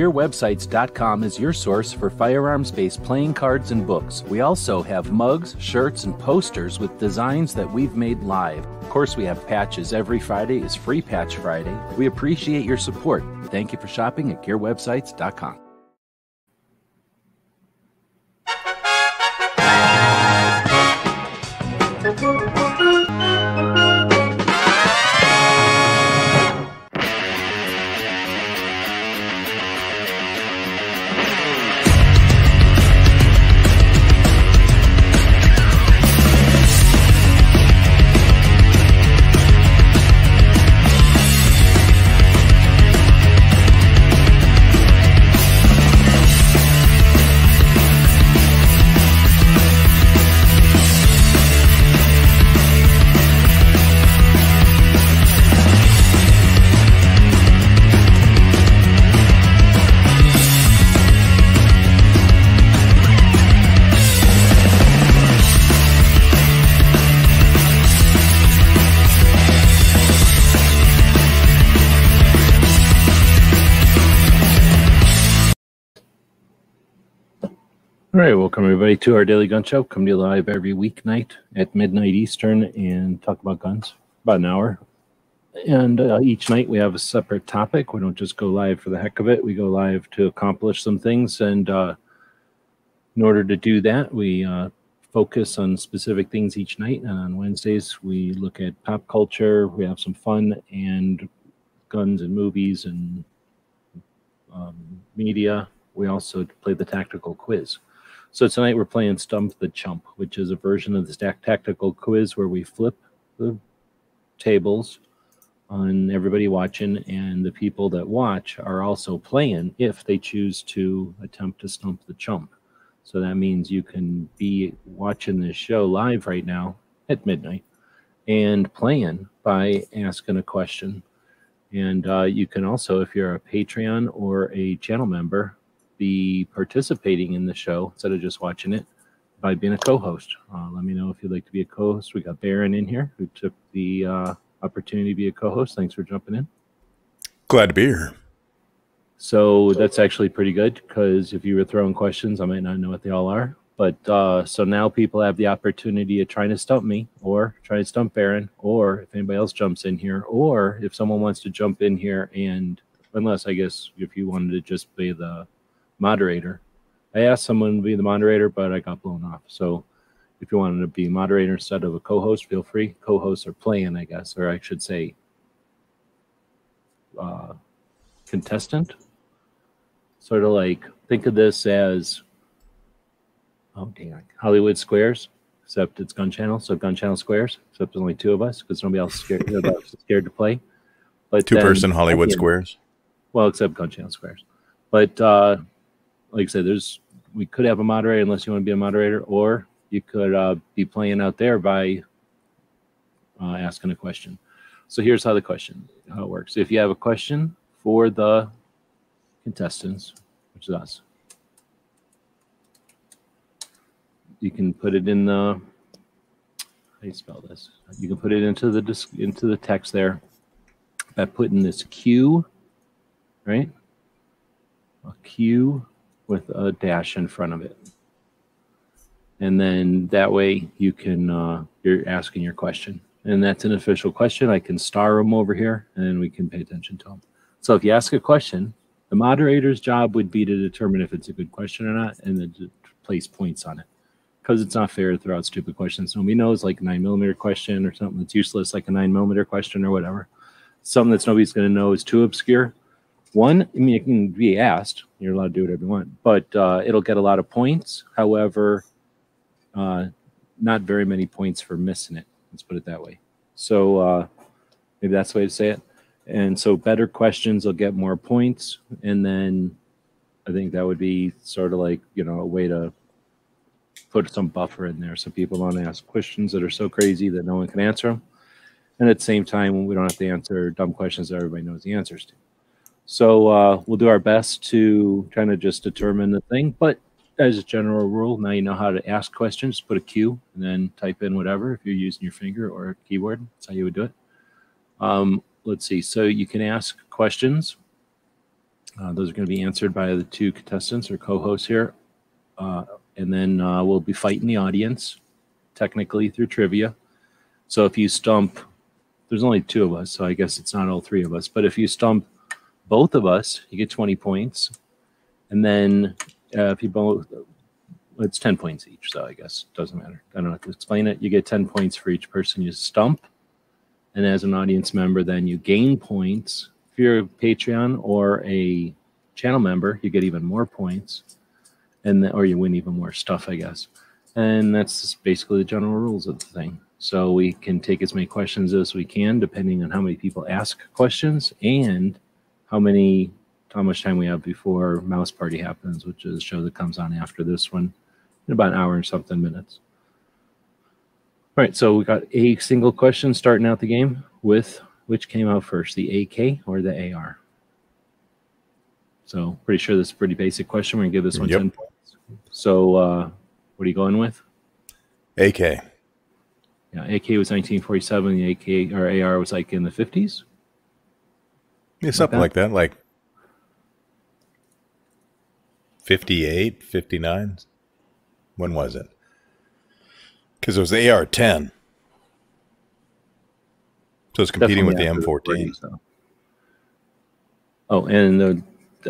GearWebsites.com is your source for firearms based playing cards and books. We also have mugs, shirts, and posters with designs that we've made live. Of course, we have patches. Every Friday is Free Patch Friday. We appreciate your support. Thank you for shopping at GearWebsites.com. welcome everybody to our daily gun show. Come to you live every weeknight at midnight Eastern and talk about guns about an hour. And uh, each night we have a separate topic. We don't just go live for the heck of it. We go live to accomplish some things. And uh, in order to do that, we uh, focus on specific things each night. And on Wednesdays, we look at pop culture. We have some fun and guns and movies and um, media. We also play the tactical quiz. So tonight we're playing Stump the Chump, which is a version of the stack tactical quiz where we flip the tables on everybody watching, and the people that watch are also playing if they choose to attempt to stump the chump. So that means you can be watching this show live right now at midnight and playing by asking a question. And uh, you can also, if you're a Patreon or a channel member, be participating in the show instead of just watching it by being a co-host. Uh, let me know if you'd like to be a co-host. We got Baron in here who took the uh, opportunity to be a co-host. Thanks for jumping in. Glad to be here. So that's actually pretty good because if you were throwing questions, I might not know what they all are. But uh, so now people have the opportunity of trying to stump me or trying to stump Baron, or if anybody else jumps in here, or if someone wants to jump in here and unless I guess if you wanted to just be the moderator. I asked someone to be the moderator, but I got blown off. So if you wanted to be moderator instead of a co-host, feel free. Co-hosts are playing, I guess, or I should say, uh, contestant. Sort of like think of this as oh dang, Hollywood Squares, except it's Gun Channel, so Gun Channel Squares, except there's only two of us because nobody else is scared, scared to play. But two person Hollywood Squares. Well, except Gun Channel Squares. But uh, like I said, there's we could have a moderator unless you want to be a moderator, or you could uh, be playing out there by uh, asking a question. So here's how the question how it works. If you have a question for the contestants, which is us, you can put it in the how do you spell this? You can put it into the into the text there by putting this Q, right? A Q with a dash in front of it. And then that way you can, uh, you're asking your question. And that's an official question. I can star them over here and we can pay attention to them. So if you ask a question, the moderator's job would be to determine if it's a good question or not and then to place points on it. Because it's not fair to throw out stupid questions. Nobody knows like a nine millimeter question or something that's useless, like a nine millimeter question or whatever. Something that's nobody's going to know is too obscure one, I mean, it can be asked. You're allowed to do whatever you want, but uh, it'll get a lot of points. However, uh, not very many points for missing it. Let's put it that way. So uh, maybe that's the way to say it. And so better questions will get more points. And then I think that would be sort of like, you know, a way to put some buffer in there so people don't ask questions that are so crazy that no one can answer them. And at the same time, we don't have to answer dumb questions that everybody knows the answers to. So uh, we'll do our best to kind of just determine the thing. But as a general rule, now you know how to ask questions. Put a Q and then type in whatever if you're using your finger or keyboard. That's how you would do it. Um, let's see. So you can ask questions. Uh, those are going to be answered by the two contestants or co-hosts here, uh, and then uh, we'll be fighting the audience, technically through trivia. So if you stump, there's only two of us, so I guess it's not all three of us. But if you stump both of us, you get 20 points, and then uh, if you both, it's 10 points each. So I guess it doesn't matter. I don't have to explain it. You get 10 points for each person you stump, and as an audience member, then you gain points If you're a Patreon or a channel member, you get even more points, and the, or you win even more stuff, I guess. And that's basically the general rules of the thing. So we can take as many questions as we can, depending on how many people ask questions and how many how much time we have before Mouse Party happens, which is a show that comes on after this one in about an hour and something minutes. All right, so we got a single question starting out the game with which came out first, the AK or the AR? So pretty sure this is a pretty basic question. We're gonna give this one yep. 10 points. So uh, what are you going with? AK. Yeah, AK was 1947. The AK or AR was like in the 50s. Yeah, something like that, like, that, like 58, 59. When was it? Because it was the AR 10. So it's competing with the M14. so. Oh, and uh,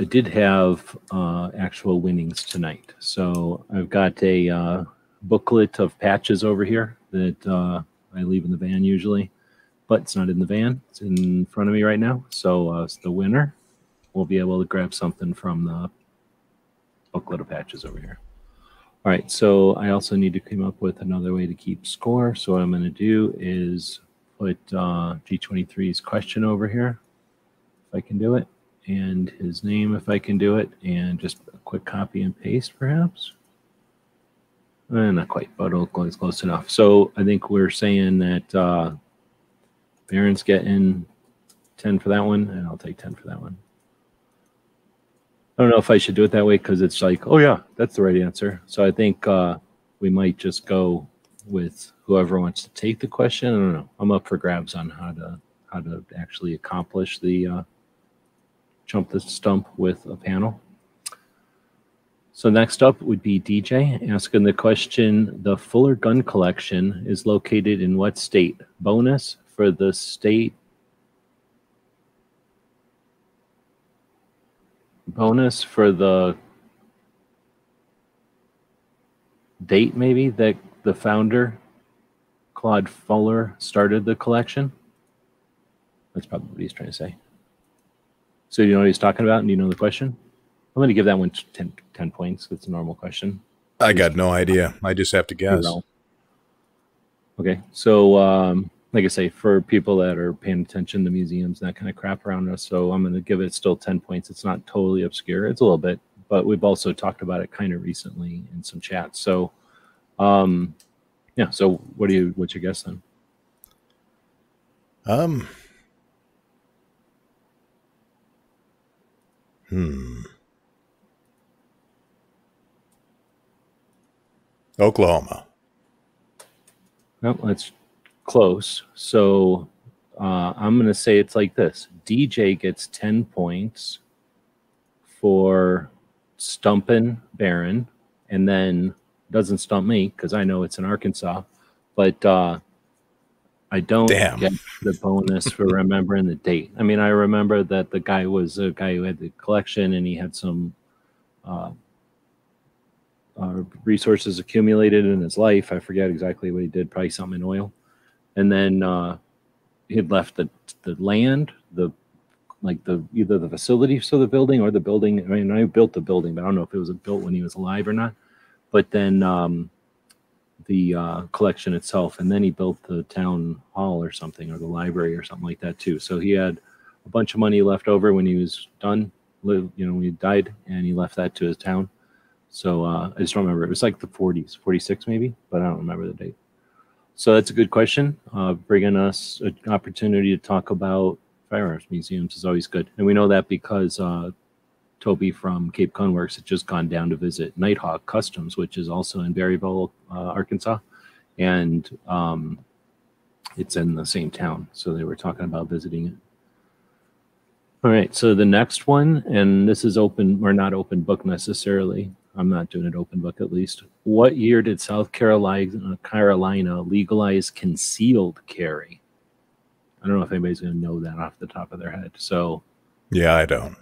I did have uh, actual winnings tonight. So I've got a uh, booklet of patches over here that uh, I leave in the van usually, but it's not in the van. It's in front of me right now. So uh, the winner will be able to grab something from the booklet of patches over here. All right, so I also need to come up with another way to keep score. So what I'm going to do is put uh, G23's question over here, if I can do it, and his name, if I can do it, and just a quick copy and paste, perhaps. Eh, not quite, but it's close enough. So I think we're saying that uh, Baron's getting 10 for that one, and I'll take 10 for that one. I don't know if I should do it that way because it's like, oh yeah, that's the right answer. So I think uh, we might just go with whoever wants to take the question. I don't know. I'm up for grabs on how to how to actually accomplish the uh, jump the stump with a panel. So next up would be DJ asking the question, the Fuller gun collection is located in what state? Bonus for the state bonus for the date maybe that the founder, Claude Fuller, started the collection. That's probably what he's trying to say. So you know what he's talking about, and you know the question? I'm going to give that one 10, 10 points. It's a normal question. I got no idea. I just have to guess. Okay, so um, like I say, for people that are paying attention to museums and that kind of crap around us, so I'm going to give it still 10 points. It's not totally obscure. It's a little bit, but we've also talked about it kind of recently in some chats. So um, yeah. So what do you, what's your guess then? Um, hmm. Oklahoma. No, that's close. So uh, I'm going to say it's like this DJ gets 10 points for stumping Baron, and then doesn't stump me because I know it's in Arkansas, but uh, I don't Damn. get the bonus for remembering the date. I mean, I remember that the guy was a guy who had the collection and he had some uh, uh, resources accumulated in his life. I forget exactly what he did, probably something in oil. And then uh, he had left the the land, the like the either the facility for the building or the building. I mean, I built the building, but I don't know if it was built when he was alive or not but then um, the uh, collection itself, and then he built the town hall or something, or the library or something like that too. So he had a bunch of money left over when he was done, you know, when he died, and he left that to his town. So uh, I just don't remember. It was like the 40s, 46 maybe, but I don't remember the date. So that's a good question. Uh, bringing us an opportunity to talk about firearms museums is always good, and we know that because uh, Toby from Cape Gunworks had just gone down to visit Nighthawk Customs, which is also in Berryville, uh, Arkansas, and um, it's in the same town. So they were talking about visiting it. All right, so the next one, and this is open or not open book necessarily. I'm not doing it open book at least. What year did South Carolina Carolina legalize concealed carry? I don't know if anybody's going to know that off the top of their head. So, Yeah, I don't.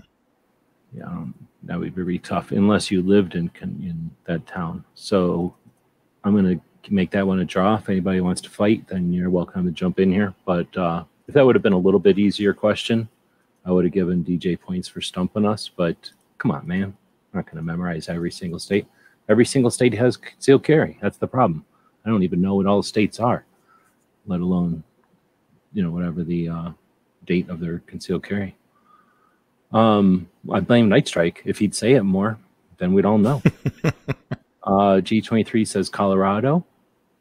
yeah, um, that would be very tough unless you lived in in that town. So, I'm going to make that one a draw. If anybody wants to fight, then you're welcome to jump in here. But uh, if that would have been a little bit easier question, I would have given DJ points for stumping us. But come on, man, I'm not going to memorize every single state. Every single state has concealed carry. That's the problem. I don't even know what all the states are, let alone, you know, whatever the uh, date of their concealed carry. Um, I blame Night Strike. If he'd say it more, then we'd all know. uh, G23 says Colorado.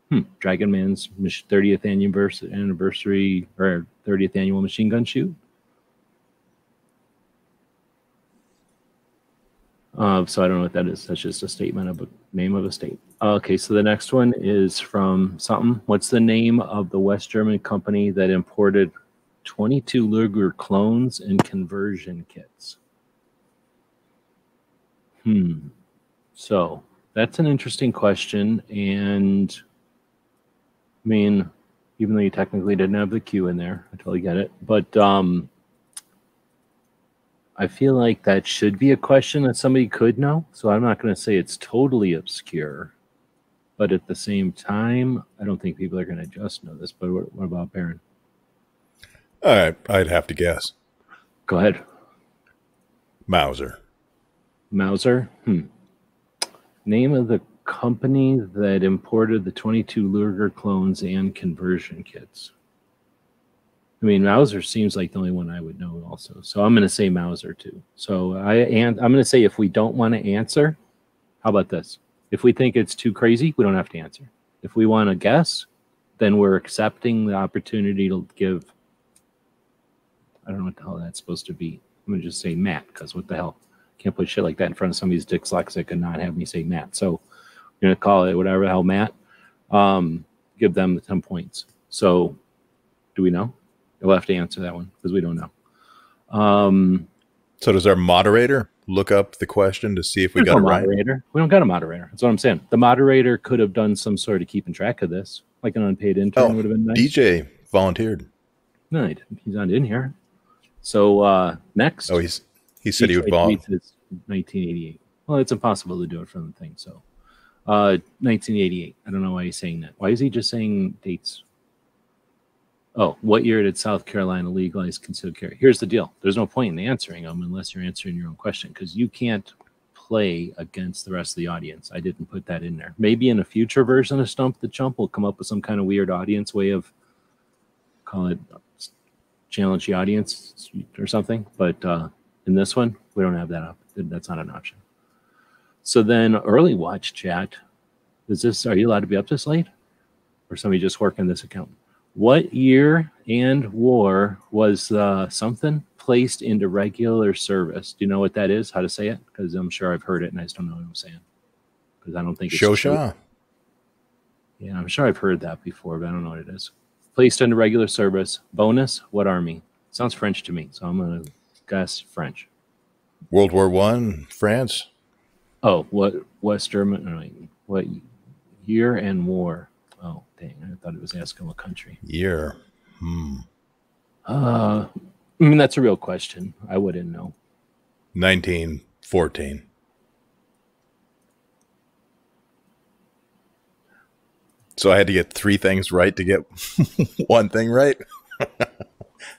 Hmm. Dragon Man's 30th anniversary, anniversary or 30th annual machine gun shoot. Uh, so I don't know what that is. That's just a statement of a name of a state. Okay, so the next one is from something. What's the name of the West German company that imported 22 Luger clones and conversion kits? Hmm. So that's an interesting question. And I mean, even though you technically didn't have the Q in there, I totally get it. But um, I feel like that should be a question that somebody could know. So I'm not going to say it's totally obscure. But at the same time, I don't think people are going to just know this. But what, what about Baron? Right, I'd have to guess. Go ahead. Mauser. Mauser. Hmm. Name of the company that imported the 22 Luger clones and conversion kits. I mean, Mauser seems like the only one I would know also. So I'm going to say Mauser too. So I and I'm going to say if we don't want to answer, how about this? If we think it's too crazy, we don't have to answer. If we want to guess, then we're accepting the opportunity to give. I don't know what the hell that's supposed to be. I'm going to just say Matt because what the hell? Can't put shit like that in front of somebody who's dyslexic and not have me say Matt. So you're going to call it whatever the hell Matt. Um, give them the 10 points. So do we know? We'll have to answer that one because we don't know. Um, So does our moderator look up the question to see if we got it no right? moderator. We don't got a moderator. That's what I'm saying. The moderator could have done some sort of keeping track of this, like an unpaid intern Oh, would have been nice. DJ volunteered. No, he didn't. he's not in here. So uh, next, Oh, he's he said he would volunteer. 1988. Well, it's impossible to do it from the thing. So, uh, 1988. I don't know why he's saying that. Why is he just saying dates? Oh, what year did South Carolina legalize concealed carry? Here's the deal. There's no point in answering them unless you're answering your own question because you can't play against the rest of the audience. I didn't put that in there. Maybe in a future version of Stump the Chump, we'll come up with some kind of weird audience way of call it challenge the audience or something. But uh, in this one, we don't have that up. That's not an option. So then, early watch chat. Is this? Are you allowed to be up this late, or somebody just working this account? What year and war was uh, something placed into regular service? Do you know what that is? How to say it? Because I'm sure I've heard it, and I just don't know what I'm saying. Because I don't think it's true. Chauchat. Yeah, I'm sure I've heard that before, but I don't know what it is. Placed into regular service. Bonus. What army? Sounds French to me, so I'm gonna guess French. World War One, France. Oh, what West German? What year and war? Dang! I thought it was asking what country. Year. Hmm. Uh, I mean that's a real question. I wouldn't know. 1914. So I had to get three things right to get one thing right. that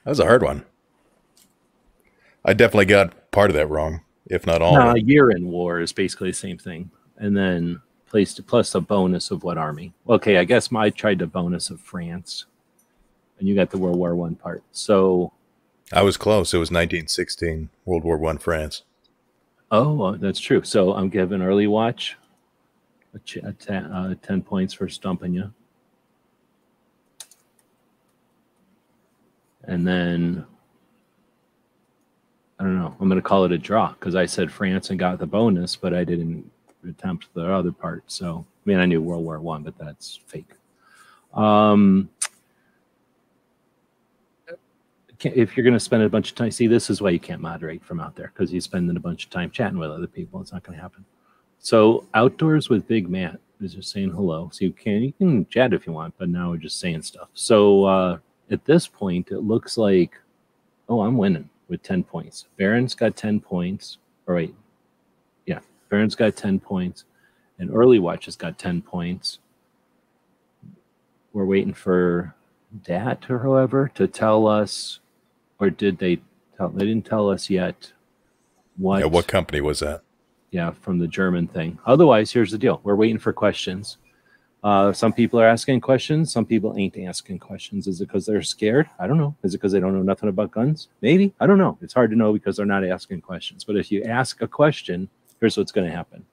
was a hard one. I definitely got part of that wrong, if not all. Of year in war is basically the same thing, and then placed plus a bonus of what army? Okay, I guess my I tried the bonus of France, and you got the World War One part. So I was close. It was 1916, World War One, France. Oh, that's true. So I'm giving early watch a, ch- a ta- uh, 10 points for stumping you. And then, I don't know, I'm going to call it a draw because I said France and got the bonus, but I didn't attempt the other part. So, I mean, I knew World War One, but that's fake. Um, if you're going to spend a bunch of time, see, this is why you can't moderate from out there because you're spending a bunch of time chatting with other people. It's not going to happen. So outdoors with Big Matt is just saying hello. So you can you can chat if you want, but now we're just saying stuff. So uh, at this point, it looks like, oh, I'm winning with 10 points. Baron's got 10 points. All right. Yeah. Baron's got 10 points. And Early Watch has got 10 points. We're waiting for Dat or whoever to tell us, or did they tell? They didn't tell us yet. What? Yeah, what company was that? Yeah, from the German thing. Otherwise, here's the deal: we're waiting for questions. Uh, some people are asking questions. Some people ain't asking questions. Is it because they're scared? I don't know. Is it because they don't know nothing about guns? Maybe. I don't know. It's hard to know because they're not asking questions. But if you ask a question, here's what's going to happen.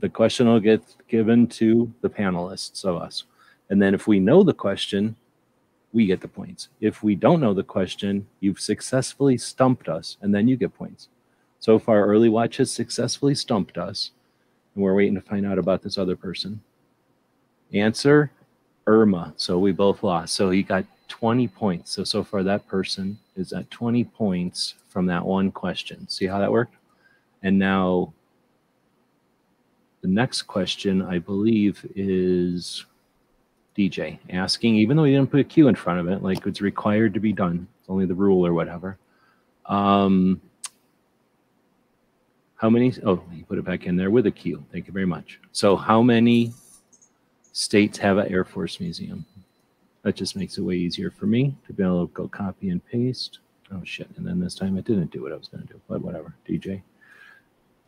The question will get given to the panelists of us. And then if we know the question, we get the points. If we don't know the question, you've successfully stumped us, and then you get points. So far, Early Watch has successfully stumped us, and we're waiting to find out about this other person. Answer Erma. So we both lost. So he got 20 points. So so far that person is at 20 points from that one question. See how that worked? And now the next question I believe is DJ asking, even though he didn't put a Q in front of it, like it's required to be done. It's only the rule or whatever. Um, how many? Oh, he put it back in there with a Q. Thank you very much. So, how many states have an Air Force Museum? That just makes it way easier for me to be able to go copy and paste. Oh shit! And then this time it didn't do what I was going to do, but whatever. DJ,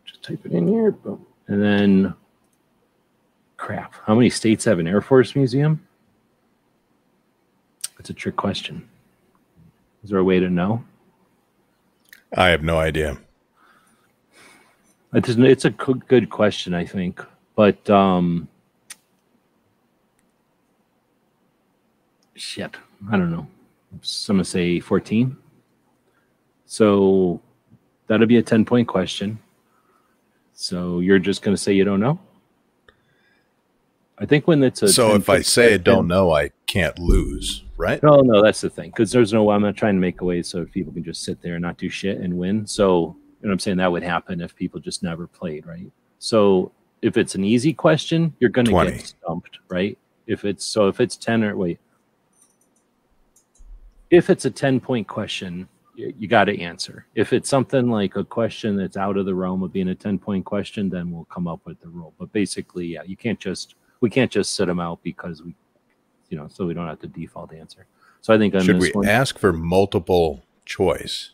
just type it in here. Boom. And then crap. How many states have an Air Force Museum? It's a trick question. Is there a way to know? I have no idea. It's, it's a good question, I think. But um, shit, I don't know. I'm going to say 14. So that'll be a 10 point question. So you're just going to say you don't know? I think when it's a so if I say I don't know, I can't lose, right? No, no, that's the thing because there's no. Way I'm not trying to make a way so people can just sit there and not do shit and win. So you know, what I'm saying that would happen if people just never played, right? So if it's an easy question, you're going to get stumped, right? If it's so, if it's ten or wait, if it's a ten point question, you, you got to answer. If it's something like a question that's out of the realm of being a ten point question, then we'll come up with the rule. But basically, yeah, you can't just we can't just sit them out because we, you know, so we don't have to default answer. So I think should we one, ask for multiple choice?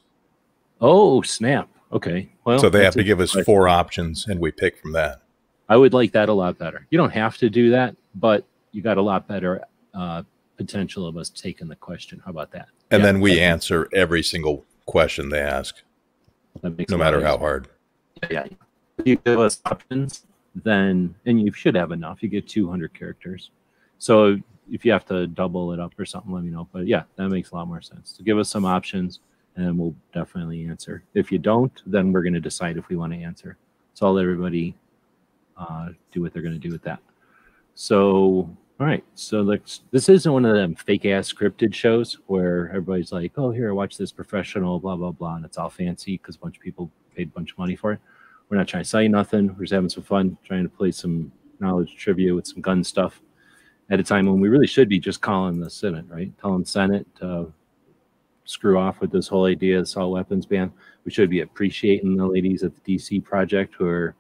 Oh snap! Okay, well, so they have to give us question. four options, and we pick from that. I would like that a lot better. You don't have to do that, but you got a lot better uh, potential of us taking the question. How about that? And yeah, then we answer every single question they ask, no matter how hard. Yeah, you give us options, then and you should have enough. You get 200 characters. So if you have to double it up or something, let me know. But yeah, that makes a lot more sense. So give us some options and we'll definitely answer. If you don't, then we're going to decide if we want to answer. So I'll let everybody uh, do what they're going to do with that. So, all right. So let's, this isn't one of them fake ass scripted shows where everybody's like, oh, here, watch this professional, blah, blah, blah. And it's all fancy because a bunch of people paid a bunch of money for it. We're not trying to sell you nothing. We're just having some fun, trying to play some knowledge trivia with some gun stuff at a time when we really should be just calling the Senate, right? Telling Senate to screw off with this whole idea of assault weapons ban. We should be appreciating the ladies at the DC project who are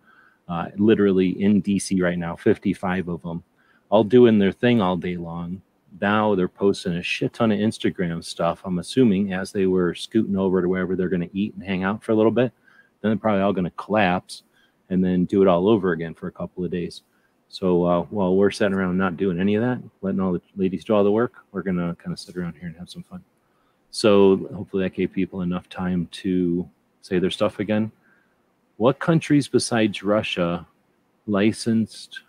uh, literally in DC right now, 55 of them, all doing their thing all day long. Now they're posting a shit ton of Instagram stuff, I'm assuming, as they were scooting over to wherever they're going to eat and hang out for a little bit then they're probably all going to collapse and then do it all over again for a couple of days. So uh, while we're sitting around not doing any of that, letting all the ladies do all the work, we're going to kind of sit around here and have some fun. So hopefully that gave people enough time to say their stuff again. What countries besides Russia licensed?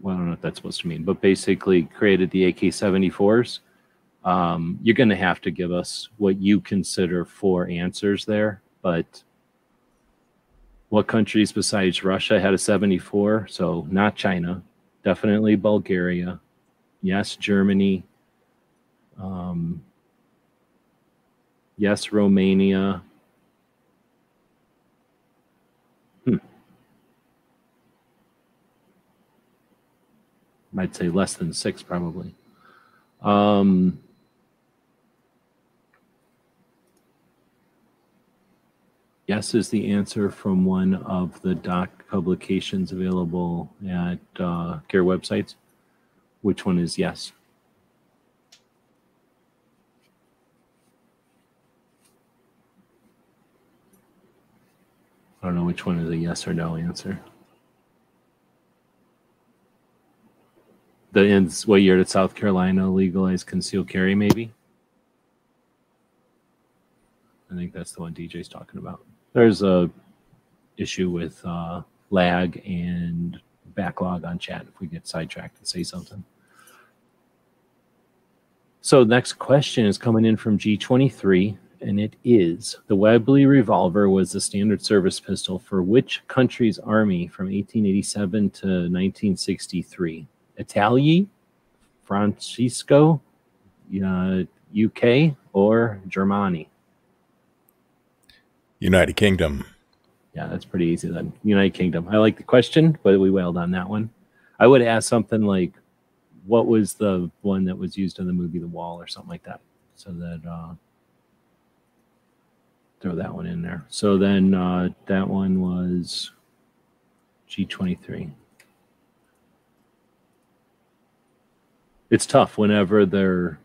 Well, I don't know what that's supposed to mean, but basically created the AK 74s um, you're going to have to give us what you consider four answers there. But what countries besides Russia had a 74? So not China, definitely Bulgaria. Yes, Germany. Um, yes, Romania. Hmm. I'd say less than six, probably. Um, yes is the answer from one of the doc publications available at uh, care websites. Which one is yes? I don't know which one is a yes or no answer. The ends. What year did South Carolina legalize concealed carry? Maybe. I think that's the one DJ's talking about. There's a issue with uh, lag and backlog on chat if we get sidetracked and say something. So next question is coming in from G23, and it is the Webley revolver was the standard service pistol for which country's army from 1887 to 1963? Italy, Francisco, uh, UK, or Germany? United Kingdom. Yeah, that's pretty easy then. United Kingdom. I like the question, but we wailed on that one. I would ask something like, what was the one that was used in the movie The Wall or something like that? So that uh, throw that one in there. So then uh, that one was G23. It's tough whenever they're,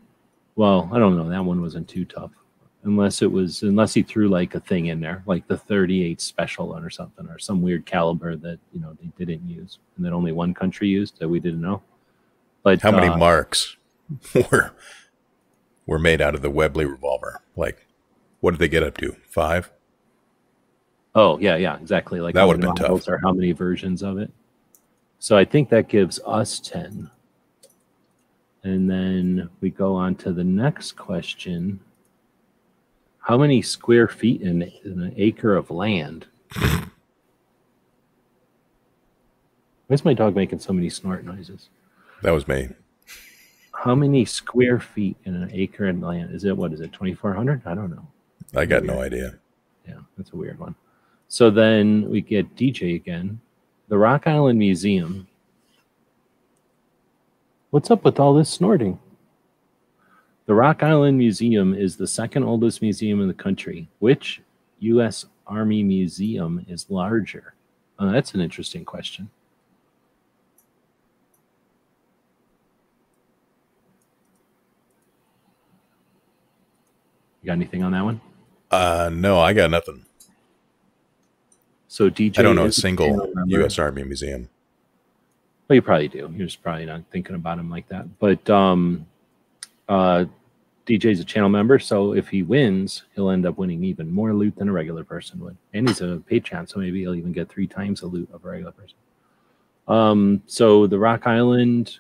well, I don't know. That one wasn't too tough unless it was, unless he threw like a thing in there, like the 38 special or something, or some weird caliber that, you know, they didn't use and that only one country used that we didn't know. But How many uh, marks were were made out of the Webley revolver? Like, what did they get up to? Five? Oh yeah, yeah, exactly. Like That would've been tough. Or how many versions of it? So I think that gives us ten. And then we go on to the next question. How many square feet in, in an acre of land? Why is my dog making so many snort noises? That was me. How many square feet in an acre of land? Is it what is it? Twenty four hundred? I don't know. I got no idea. Yeah, that's a weird one. So then we get DJ again. The Rock Island Museum. What's up with all this snorting? The Rock Island Museum is the second oldest museum in the country. Which U.S. Army museum is larger? Oh, that's an interesting question. You got anything on that one? Uh, no, I got nothing. So DJ. I don't know a single. U.S. Army museum. Well, you probably do. You're just probably not thinking about him like that. But um, uh, DJ's a channel member, so if he wins, he'll end up winning even more loot than a regular person would. And he's a Patreon, so maybe he'll even get three times the loot of a regular person. Um, so the Rock Island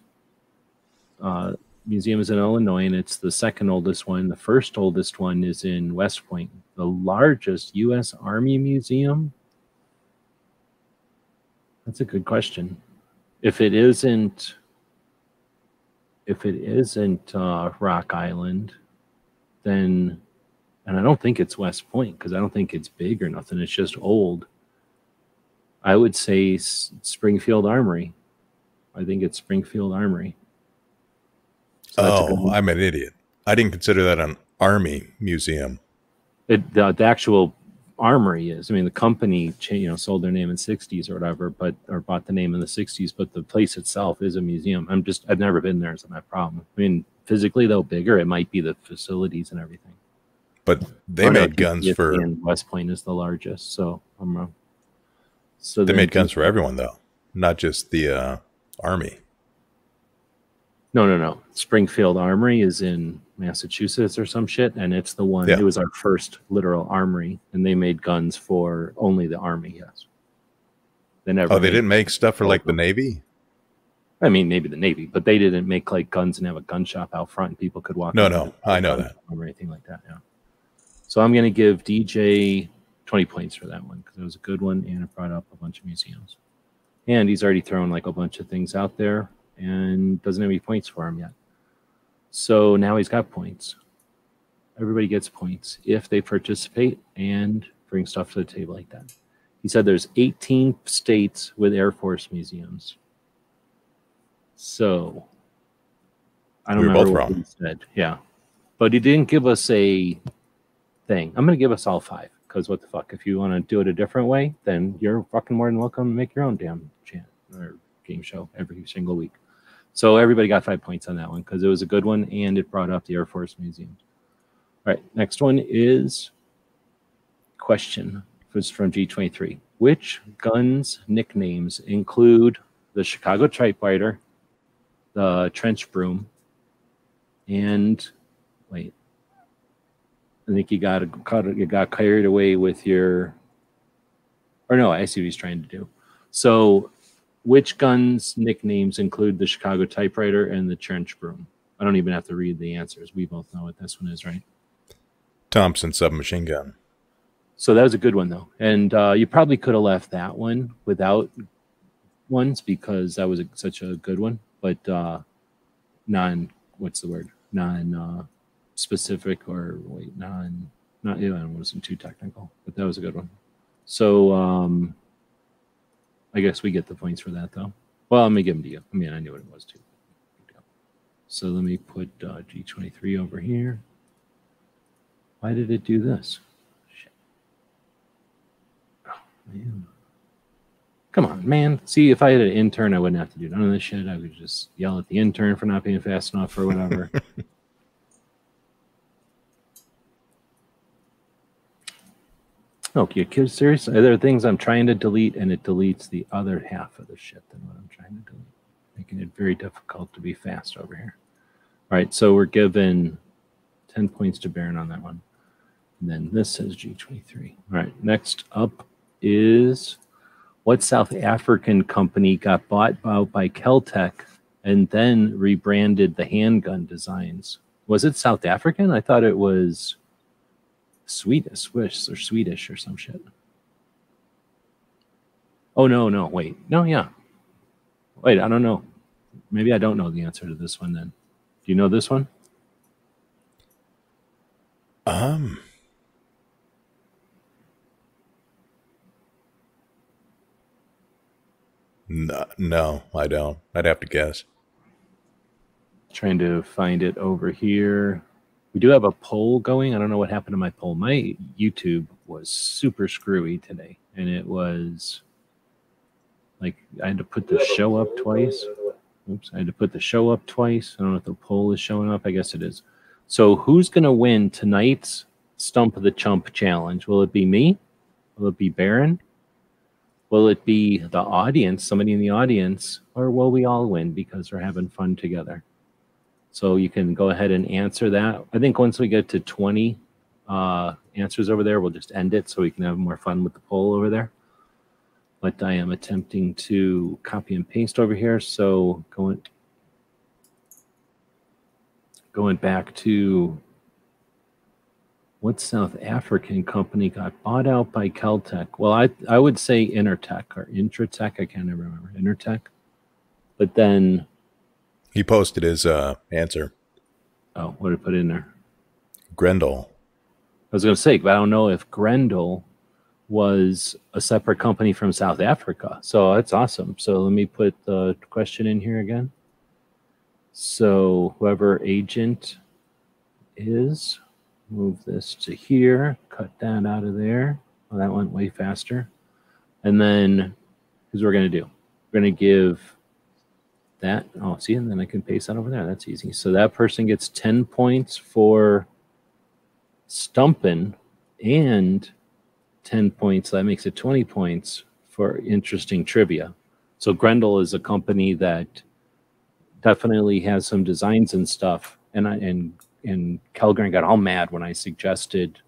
uh, Museum is in Illinois, and it's the second oldest one. The first oldest one is in West Point. The largest U.S. Army museum. That's a good question. If it isn't, if it isn't uh, Rock Island, then, and I don't think it's West Point because I don't think it's big or nothing. It's just old. I would say S- Springfield Armory. I think it's Springfield Armory. So that's a good oh. I'm an idiot. I didn't consider that an army museum. it, the, the actual armory is. I mean, the company, cha- you know, sold their name in '60s or whatever, but or bought the name in the '60s. But the place itself is a museum. I'm just, I've never been there, so my problem. I mean, physically though, bigger, it might be the facilities and everything. But they no, made guns for West Point is the largest, so I'm wrong. So they made guns for everyone though, not just the uh, army. No, no, no. Springfield Armory is in Massachusetts or some shit, and it's the one. Yeah. It was our first literal armory, and they made guns for only the army. Yes. They never. Oh, they didn't make stuff for like the navy. I mean, maybe the Navy, but they didn't make like guns and have a gun shop out front, and people could walk. No, no, I know that. or anything like that. Yeah. So I'm going to give DJ 20 points for that one because it was a good one, and it brought up a bunch of museums. And he's already thrown like a bunch of things out there, and doesn't have any points for him yet. So now he's got points. Everybody gets points if they participate and bring stuff to the table like that. He said there's 18 states with Air Force museums. So I don't We remember both what wrong. he said. Yeah. But he didn't give us a thing. I'm going to give us all five because what the fuck? If you want to do it a different way, then you're fucking more than welcome to make your own damn chant or game show every single week. So everybody got five points on that one because it was a good one and it brought up the Air Force Museum. All right, next one is question was from G23. Which guns nicknames include the Chicago Typewriter, the Trench Broom, and wait, I think you got you got carried away with your or no, I see what he's trying to do. So which guns nicknames include the Chicago typewriter and the trench broom? I don't even have to read the answers. We both know what this one is, right? Thompson submachine gun. So that was a good one though, and uh, you probably could have left that one without ones because that was a, such a good one. But uh, non, what's the word? Non uh, specific or wait, non, not yeah, it wasn't too technical, but that was a good one. So um, I guess we get the points for that though. Well, let me give them to you. I mean, I knew what it was too. So let me put uh, G23 over here. Why did it do this? Shit. Oh, man. Come on, man. See, if I had an intern, I wouldn't have to do none of this shit. I would just yell at the intern for not being fast enough or whatever. Okay, kids, seriously, there are things I'm trying to delete, and it deletes the other half of the shit than what I'm trying to delete, making it very difficult to be fast over here. All right, so we're given 10 points to Baron on that one. And then this says G23. All right, next up is what South African company got bought out by Kel-Tec and then rebranded the handgun designs? Was it South African? I thought it was Swedish, Swiss, or Swedish or some shit. Oh no, no, wait, no, yeah, wait, I don't know. Maybe I don't know the answer to this one. Then, do you know this one? Um. No, no, I don't. I'd have to guess. Trying to find it over here. We do have a poll going. I don't know what happened to my poll. My YouTube was super screwy today, and it was like I had to put the show up twice. Oops, I had to put the show up twice. I don't know if the poll is showing up. I guess it is. So, who's going to win tonight's Stump the Chump challenge? Will it be me? Will it be Baron? Will it be the audience, somebody in the audience, or will we all win because we're having fun together? So you can go ahead and answer that. I think once we get to 20 uh, answers over there, we'll just end it so we can have more fun with the poll over there. But I am attempting to copy and paste over here. So going going back to what South African company got bought out by Kel-Tec? Well, I I would say Intertech or Intratec. I can't remember Intertech. But then, He posted his uh, answer. oh, what did I put in there? Grendel. I was going to say, but I don't know if Grendel was a separate company from South Africa. So that's awesome. So let me put the question in here again. So whoever agent is, move this to here, cut that out of there. Oh, that went way faster. And then here's what we're going to do. We're going to give that. Oh, see, and then I can paste that over there. That's easy. So that person gets 10 points for stumping and 10 points. That makes it 20 points for interesting trivia. So Grendel is a company that definitely has some designs and stuff. And I, and and Kellgren got all mad when I suggested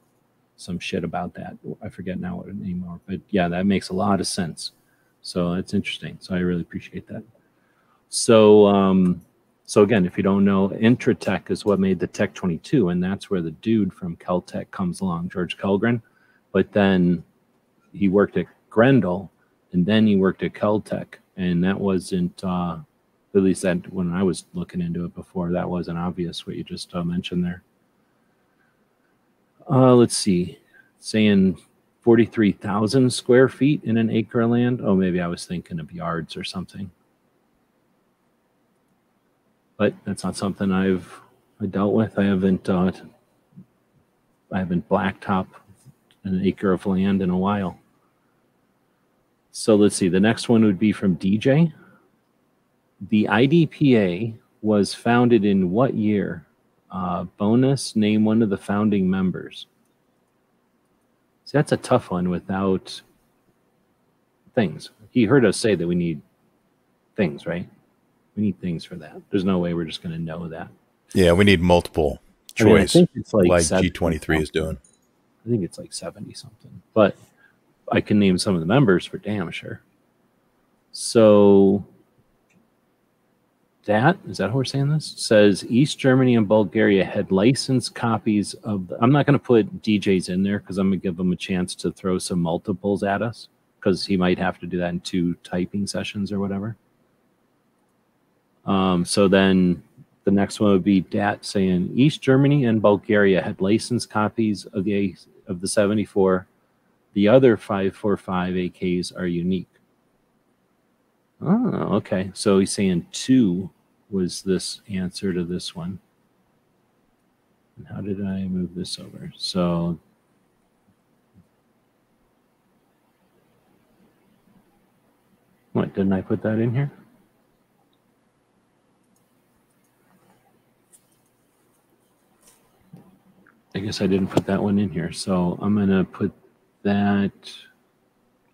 some shit about that. I forget now what anymore, but yeah, that makes a lot of sense. So it's interesting. So I really appreciate that. So um, so again, if you don't know, Intratec is what made the Tech 22, and that's where the dude from Kel-Tec comes along, George Kellgren. But then he worked at Grendel, and then he worked at Kel-Tec, and that wasn't uh, At least that when I was looking into it before, that wasn't obvious what you just uh, mentioned there. Uh, let's see, saying 43,000 square feet in an acre of land. Oh, maybe I was thinking of yards or something. But that's not something I've I dealt with. I haven't uh, I haven't blacktop an acre of land in a while. So let's see. The next one would be from DJ. The IDPA was founded in what year? Uh, bonus, name one of the founding members. See, that's a tough one without things. He heard us say that we need things, right? We need things for that. There's no way we're just going to know that. Yeah, we need multiple I mean, I choice, think it's like, like G23 is doing. I think it's like 70 something, but I can name some of the members for damn sure. So that is that how we're saying this? Says East Germany and Bulgaria had licensed copies of. The, I'm not going to put DJs in there because I'm going to give them a chance to throw some multiples at us because he might have to do that in two typing sessions or whatever. Um, so then the next one would be DAT saying East Germany and Bulgaria had licensed copies of the of the 74. The other 545 AKs are unique. Oh, okay. So he's saying two was this answer to this one. And how did I move this over? So what didn't I put that in here? I guess I didn't put that one in here. So I'm going to put that.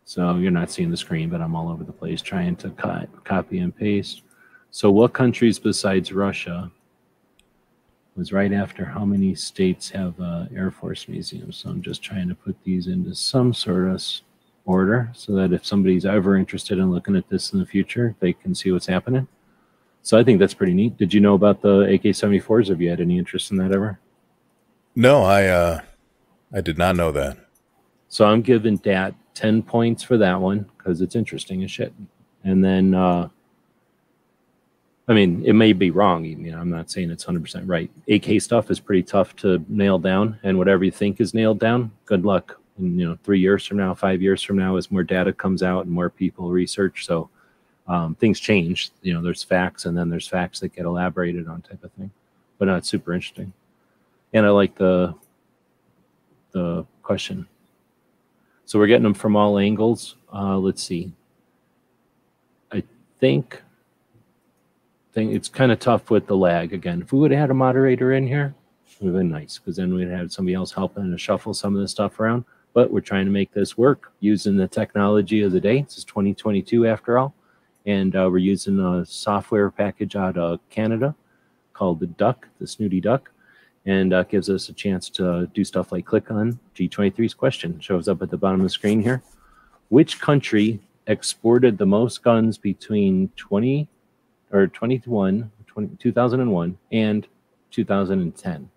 So you're not seeing the screen, but I'm all over the place trying to cut, copy and paste. So what countries besides Russia was right after how many states have uh, Air Force museums? So I'm just trying to put these into some sort of order so that if somebody's ever interested in looking at this in the future, they can see what's happening. So I think that's pretty neat. Did you know about the AK-74s? Have you had any interest in that ever? No, I uh I did not know that. So I'm giving Dat 10 points for that one because it's interesting as shit. And then, uh, I mean, it may be wrong. You know, I'm not saying it's 100% right. AK stuff is pretty tough to nail down, and whatever you think is nailed down, good luck. And, you know, three years from now, five years from now, as more data comes out and more people research, so um, things change. You know, there's facts, and then there's facts that get elaborated on, type of thing. But no, it's super interesting, and I like the the question. So we're getting them from all angles. Uh, let's see. I think, think it's kind of tough with the lag again. If we would have had a moderator in here, it would have been nice because then we'd have somebody else helping to shuffle some of this stuff around. But we're trying to make this work using the technology of the day. This is 2022 after all. And uh, we're using a software package out of Canada called the Duck, the Snooty Duck and uh, gives us a chance to do stuff like click on G23's question. Shows up at the bottom of the screen here. Which country exported the most guns between 20 or 21, 20, 2001 and 2010?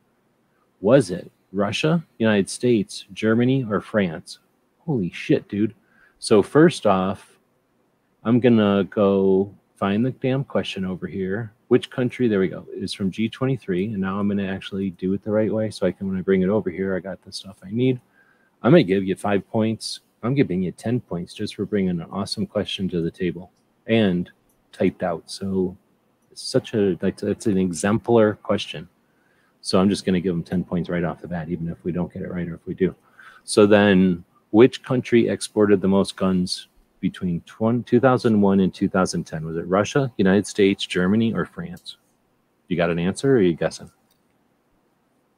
Was it Russia, United States, Germany, or France? Holy shit, dude. So, first off, I'm going to go find the damn question over here. Which country, there we go, is from G23. And now I'm going to actually do it the right way. So I can, when I bring it over here, I got the stuff I need. I'm going to give you five points. I'm giving you 10 points just for bringing an awesome question to the table and typed out. So it's such a, like, it's an exemplar question. So I'm just going to give them 10 points right off the bat, even if we don't get it right or if we do. So then, which country exported the most guns between 20, 2001 and 2010? Was it Russia, United States, Germany, or France? You got an answer or are you guessing?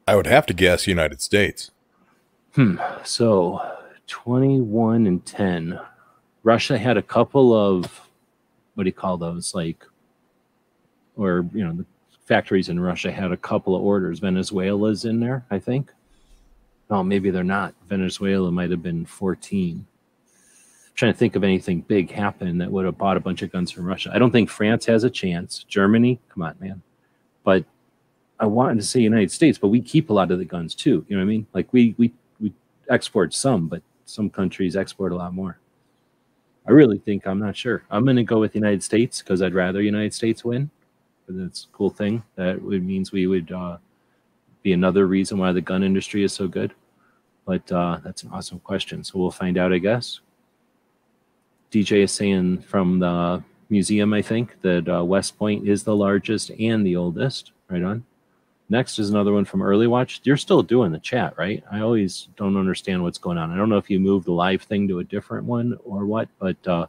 I would have to guess United States. Hmm. So 21 and 10. Russia had a couple of, what do you call those? Like, or, you know, the factories in Russia had a couple of orders. Venezuela's in there, I think. Oh, maybe they're not. Venezuela might have been 14 trying to think of anything big happen that would have bought a bunch of guns from Russia. I don't think France has a chance. Germany, come on, man. But I wanted to say United States, but we keep a lot of the guns too. You know what I mean? Like we we we export some, but some countries export a lot more. I really think I'm not sure. I'm going to go with the United States because I'd rather United States win. That's a cool thing. That would means we would uh, be another reason why the gun industry is so good. But uh, that's an awesome question. So we'll find out, I guess. DJ is saying from the museum, I think, that uh, West Point is the largest and the oldest. Right on. Next is another one from Early Watch. You're still doing the chat, right? I always don't understand what's going on. I don't know if you moved the live thing to a different one or what, but uh,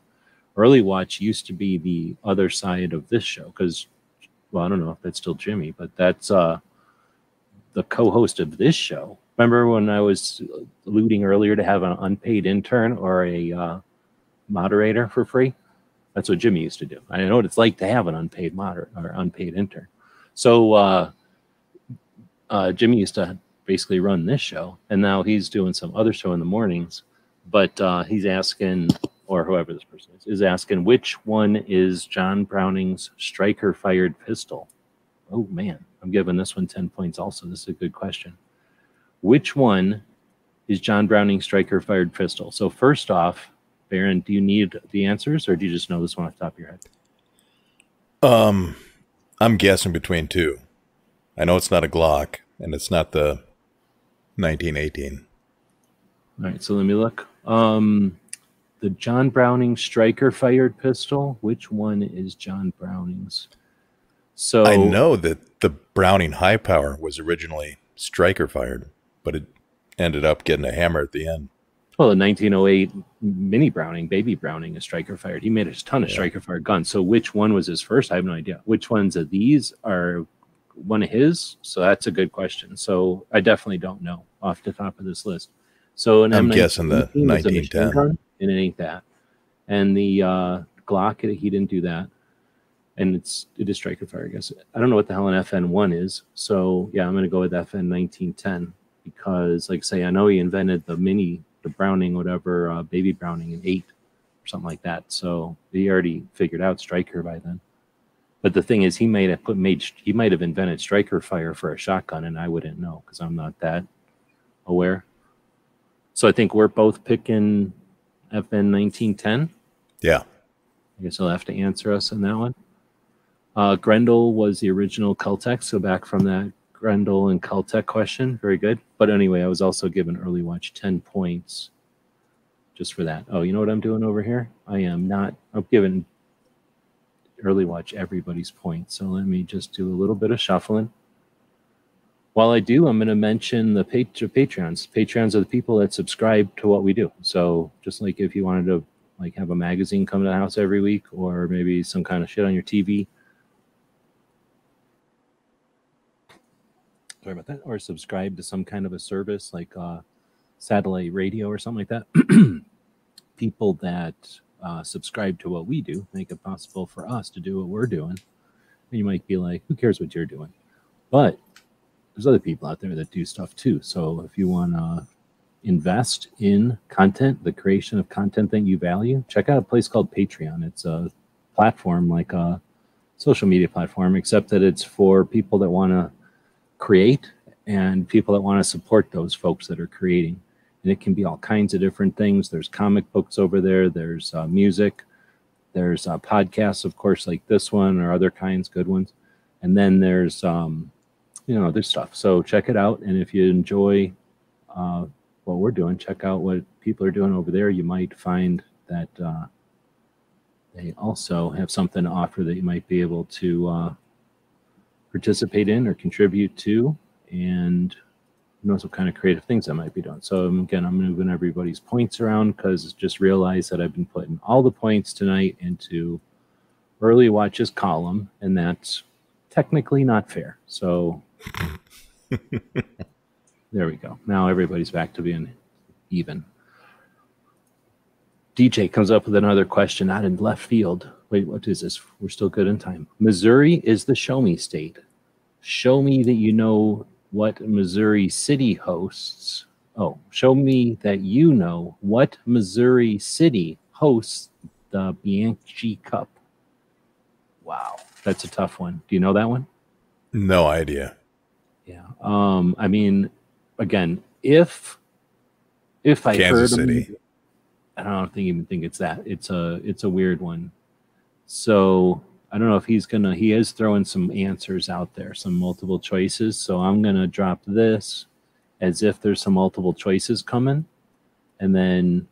Early Watch used to be the other side of this show because, well, I don't know if that's still Jimmy, but that's uh, the co-host of this show. Remember when I was alluding earlier to have an unpaid intern or a uh, moderator for free? That's what Jimmy used to do. I know what it's like to have an unpaid moderator or unpaid intern. So uh, uh, Jimmy used to basically run this show, and now he's doing some other show in the mornings. But uh, he's asking, or whoever this person is, is asking which one is John Browning's striker fired pistol. Oh man, I'm giving this one 10 points also. This is a good question. Which one is John Browning's striker fired pistol? So, first off, Baron, do you need the answers or do you just know this one off the top of your head? Um, I'm guessing between two. I know it's not a Glock and it's not the 1918. All right, so let me look. Um, the John Browning striker fired pistol. Which one is John Browning's? So I know that the Browning high power was originally striker fired, but it ended up getting a hammer at the end. Well, the 1908 mini Browning, baby Browning, a striker fired. He made a ton of Yeah. striker fired guns. So which one was his first? I have no idea. Which ones of these are one of his? So that's a good question. So I definitely don't know off the top of this list. So an I'm M19 guessing the is a machine 1910. gun, and it ain't that. And the uh, Glock, he didn't do that. And it's it is striker fire, I guess. I don't know what the hell an FN one is. So yeah, I'm gonna go with FN 1910 because, like, say, I know he invented the mini, the Browning, whatever, uh, baby Browning in eight or something like that. So he already figured out striker by then. But the thing is, he might have put made he might have invented striker fire for a shotgun, and I wouldn't know because I'm not that aware. So I think we're both picking FN 1910. Yeah. I guess he'll have to answer us on that one. Uh, Grendel was the original Kel-Tec, so back from that Grendel and Kel-Tec question, very good. But anyway, I was also given early watch 10 points just for that. Oh, you know what I'm doing over here? I am not, I'm giving early watch everybody's points. So let me just do a little bit of shuffling. While I do, I'm going to mention the pa- Patreons. Patreons are the people that subscribe to what we do. So just like if you wanted to like have a magazine come to the house every week or maybe some kind of shit on your TV. Sorry about that. Or subscribe to some kind of a service like uh, satellite radio or something like that. People that uh, subscribe to what we do make it possible for us to do what we're doing. And you might be like, who cares what you're doing? But there's other people out there that do stuff too. So if you want to invest in content, the creation of content that you value, check out a place called Patreon. It's a platform like a social media platform, except that it's for people that want to create and people that want to support those folks that are creating. And it can be all kinds of different things. There's comic books over there, there's uh, music, there's uh, podcasts, of course, like this one or other kinds, good ones. And then there's, um, you know, other stuff. So check it out. And if you enjoy, uh, what we're doing, check out what people are doing over there. You might find that uh, they also have something to offer that you might be able to uh, participate in or contribute to, and who knows what kind of creative things I might be doing. So um, again, I'm moving everybody's points around because just realized that I've been putting all the points tonight into early watches column, and that's technically not fair. So there we go. Now everybody's back to being even. DJ comes up with another question out in left field. Wait, what is this? We're still good in time. Missouri is the show me state. Show me that you know what Missouri City hosts. Oh, show me that you know what Missouri City hosts the Bianchi Cup. Wow, that's a tough one. Do you know that one? No idea. Yeah. Um, I mean, again, if if I Kansas heard City. I don't think even think it's that. It's a it's a weird one. So I don't know if he's gonna. He is throwing some answers out there, some multiple choices. So I'm gonna drop this as if there's some multiple choices coming, and then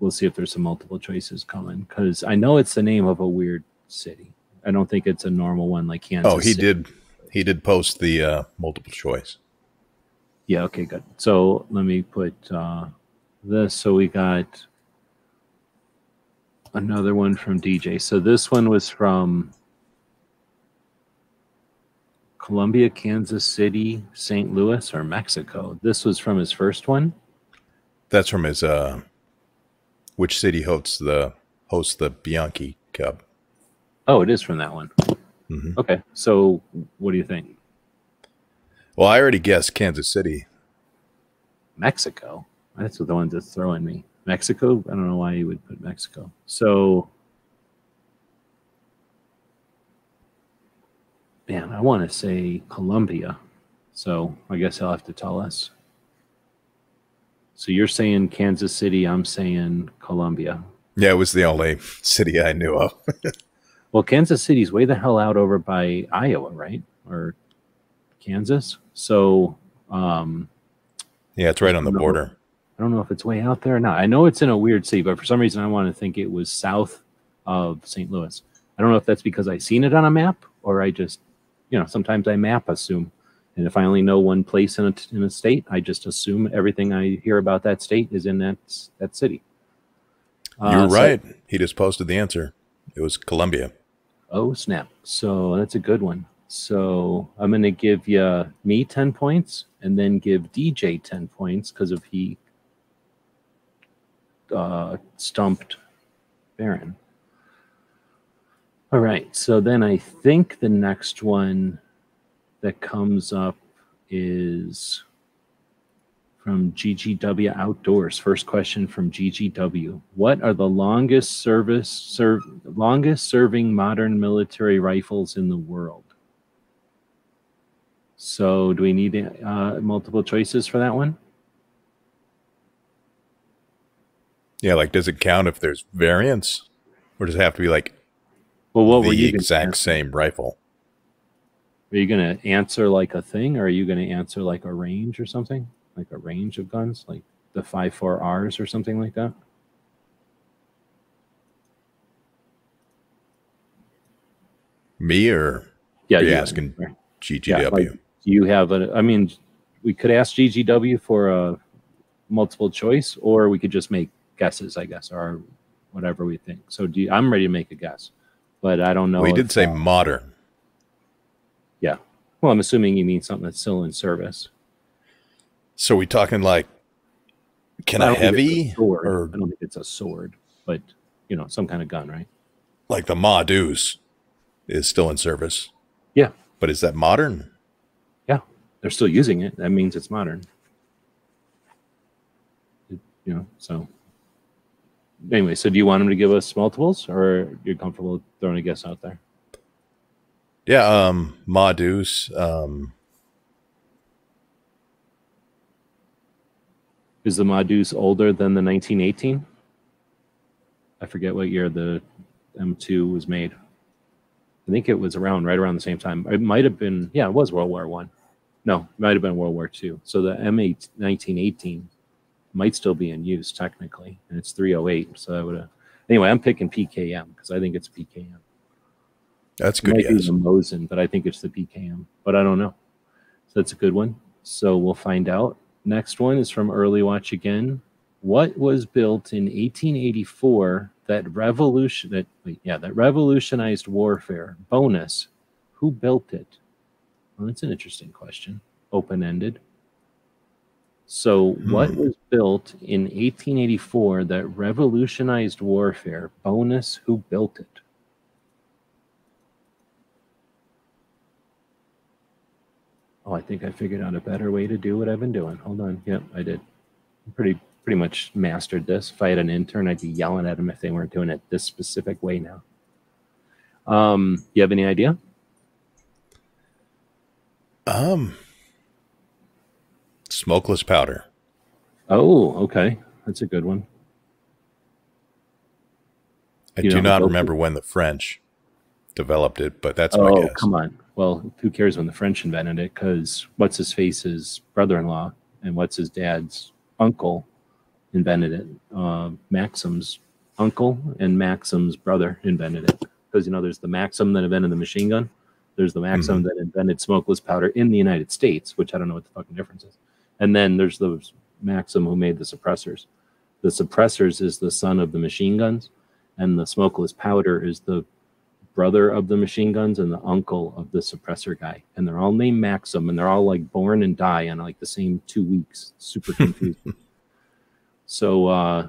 we'll see if there's some multiple choices coming. Because I know it's the name of a weird city. I don't think it's a normal one like Kansas. Oh, he City. did. He did post the uh, multiple choice. Yeah. Okay. Good. So let me put uh, this. So we got another one from DJ. So this one was from Columbia, Kansas City, St. Louis, or Mexico. This was from his first one. That's from his. Uh, which city hosts the hosts the Bianchi Cup? Oh, it is from that one. Mhm. Okay. So what do you think? Well, I already guessed Kansas City. Mexico. That's the one that's throwing me. Mexico. I don't know why you would put Mexico. So, man, I want to say Columbia. So I guess he'll have to tell us. So you're saying Kansas City. I'm saying Columbia. Yeah, it was the only city I knew of. Well, Kansas City's way the hell out over by Iowa, right? Or Kansas. So um, Yeah, it's right on the border. I don't know if it's way out there or not. I know it's in a weird city, but for some reason I want to think it was south of St. Louis. I don't know if that's because I seen it on a map or I just, you know, sometimes I map assume. And if I only know one place in a, in a state, I just assume everything I hear about that state is in that that city. Uh, You're so- right. He just posted the answer. It was Columbia. Oh snap! So that's a good one. So I'm going to give you me ten points, and then give DJ ten points because of he uh, stumped Baron. All right. So then I think the next one that comes up is from GGW Outdoors. First question from GGW. What are the longest service serve longest serving modern military rifles in the world? So do we need uh, multiple choices for that one? Yeah, like does it count if there's variance, or does it have to be like Well, what were the you gonna exact same rifle? Are you going to answer like a thing, or are you going to answer like a range or something, like a range of guns, like the five four Rs or something like that? Me or Yeah, Are you you- asking Yeah, GGW? like, do you have a? I mean, we could ask GGW for a multiple choice, or we could just make guesses, I guess, or whatever we think. So, do you, I'm ready to make a guess, but I don't know. well, did say uh, modern. Yeah. Well, I'm assuming you mean something that's still in service. So we talking like can I a don't think it's heavy sword. or I don't think it's a sword, but you know, some kind of gun, right? like the Ma Deuce is still in service? Yeah. But is that modern? Yeah, they're still using it. That means it's modern. It- you know, so anyway, so do you want him to give us multiples, or you're comfortable throwing a guess out there? Yeah, um Ma Deuce. Um Is the Ma Deuce older than the 1918? I forget what year the M2 was made. I think it was around right around the same time. It might have been, yeah, it was World War One. No, it might have been World War Two. So the M8 1918 might still be in use technically, and it's 308. So I would have. Anyway, I'm picking PKM because I think it's PKM. that's It good might be guess. the Mosin, but I think it's the PKM. But I don't know. So that's a good one. So we'll find out. Next one is from Early Watch again. What was built in 1884 that revolution that wait, yeah, that revolutionized warfare? Bonus. Who built it? Well, that's an interesting question. Open-ended. So, what Hmm. was built in 1884 that revolutionized warfare? Bonus. Who built it? Oh, I think I figured out a better way to do what I've been doing. Hold on. Yep, I did. Pretty pretty much mastered this. If I had an intern, I'd be yelling at them if they weren't doing it this specific way now. Um, you have any idea? Um smokeless powder. Oh, okay. That's a good one. I You do not remember when the French developed it, but that's my oh, guess. come on. Well, who cares when the French invented it? Because what's his face's brother-in-law and what's his dad's uncle invented it. Uh, Maxim's uncle and Maxim's brother invented it. Because you know, there's the Maxim that invented the machine gun. There's the Maxim that invented smokeless powder in the United States, which I don't know what the fucking difference is. And then there's the Maxim who made the suppressors. The suppressors is the son of the machine guns, and the smokeless powder is the brother of the machine guns and the uncle of the suppressor guy. And they're all named Maxim and they're all like born and die in like the same two weeks. Super confusing. so uh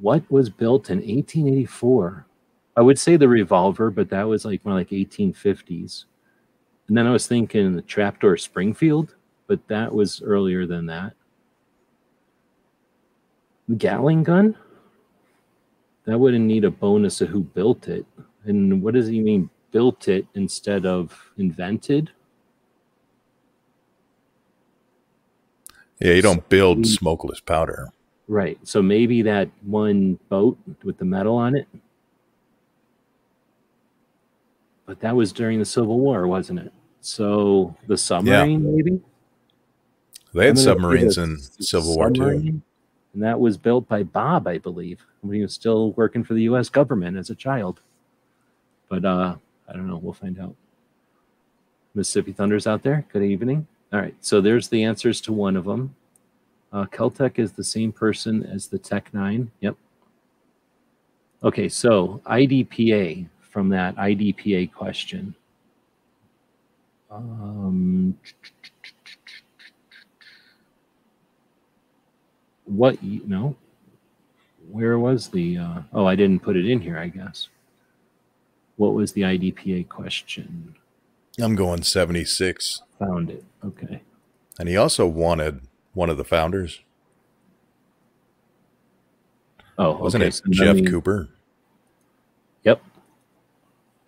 what was built in 1884? I would say the revolver, but that was like more like 1850s. And then I was thinking the trapdoor Springfield, but that was earlier than that. The Gatling gun? That wouldn't need a bonus of who built it. And what does he mean built it instead of invented? Yeah, you don't build smokeless powder. Right. So maybe that one boat with the metal on it. But that was during the Civil War, wasn't it? So the submarine, maybe? They had I'm gonna say submarines in Civil War too. And that was built by Bob, I believe, when he was still working for the US government as a child. But uh, I don't know. We'll find out. Mississippi Thunder's out there. Good evening. All right. So there's the answers to one of them. Uh, Kel-Tec is the same person as the Tech 9. Yep. Okay. So IDPA from that IDPA question. Um, what you know where was the uh, oh i didn't put it in here i guess what was the idpa question I'm going 76. found it okay And he also wanted one of the founders. oh Wasn't okay, it so Jeff me- Cooper? yep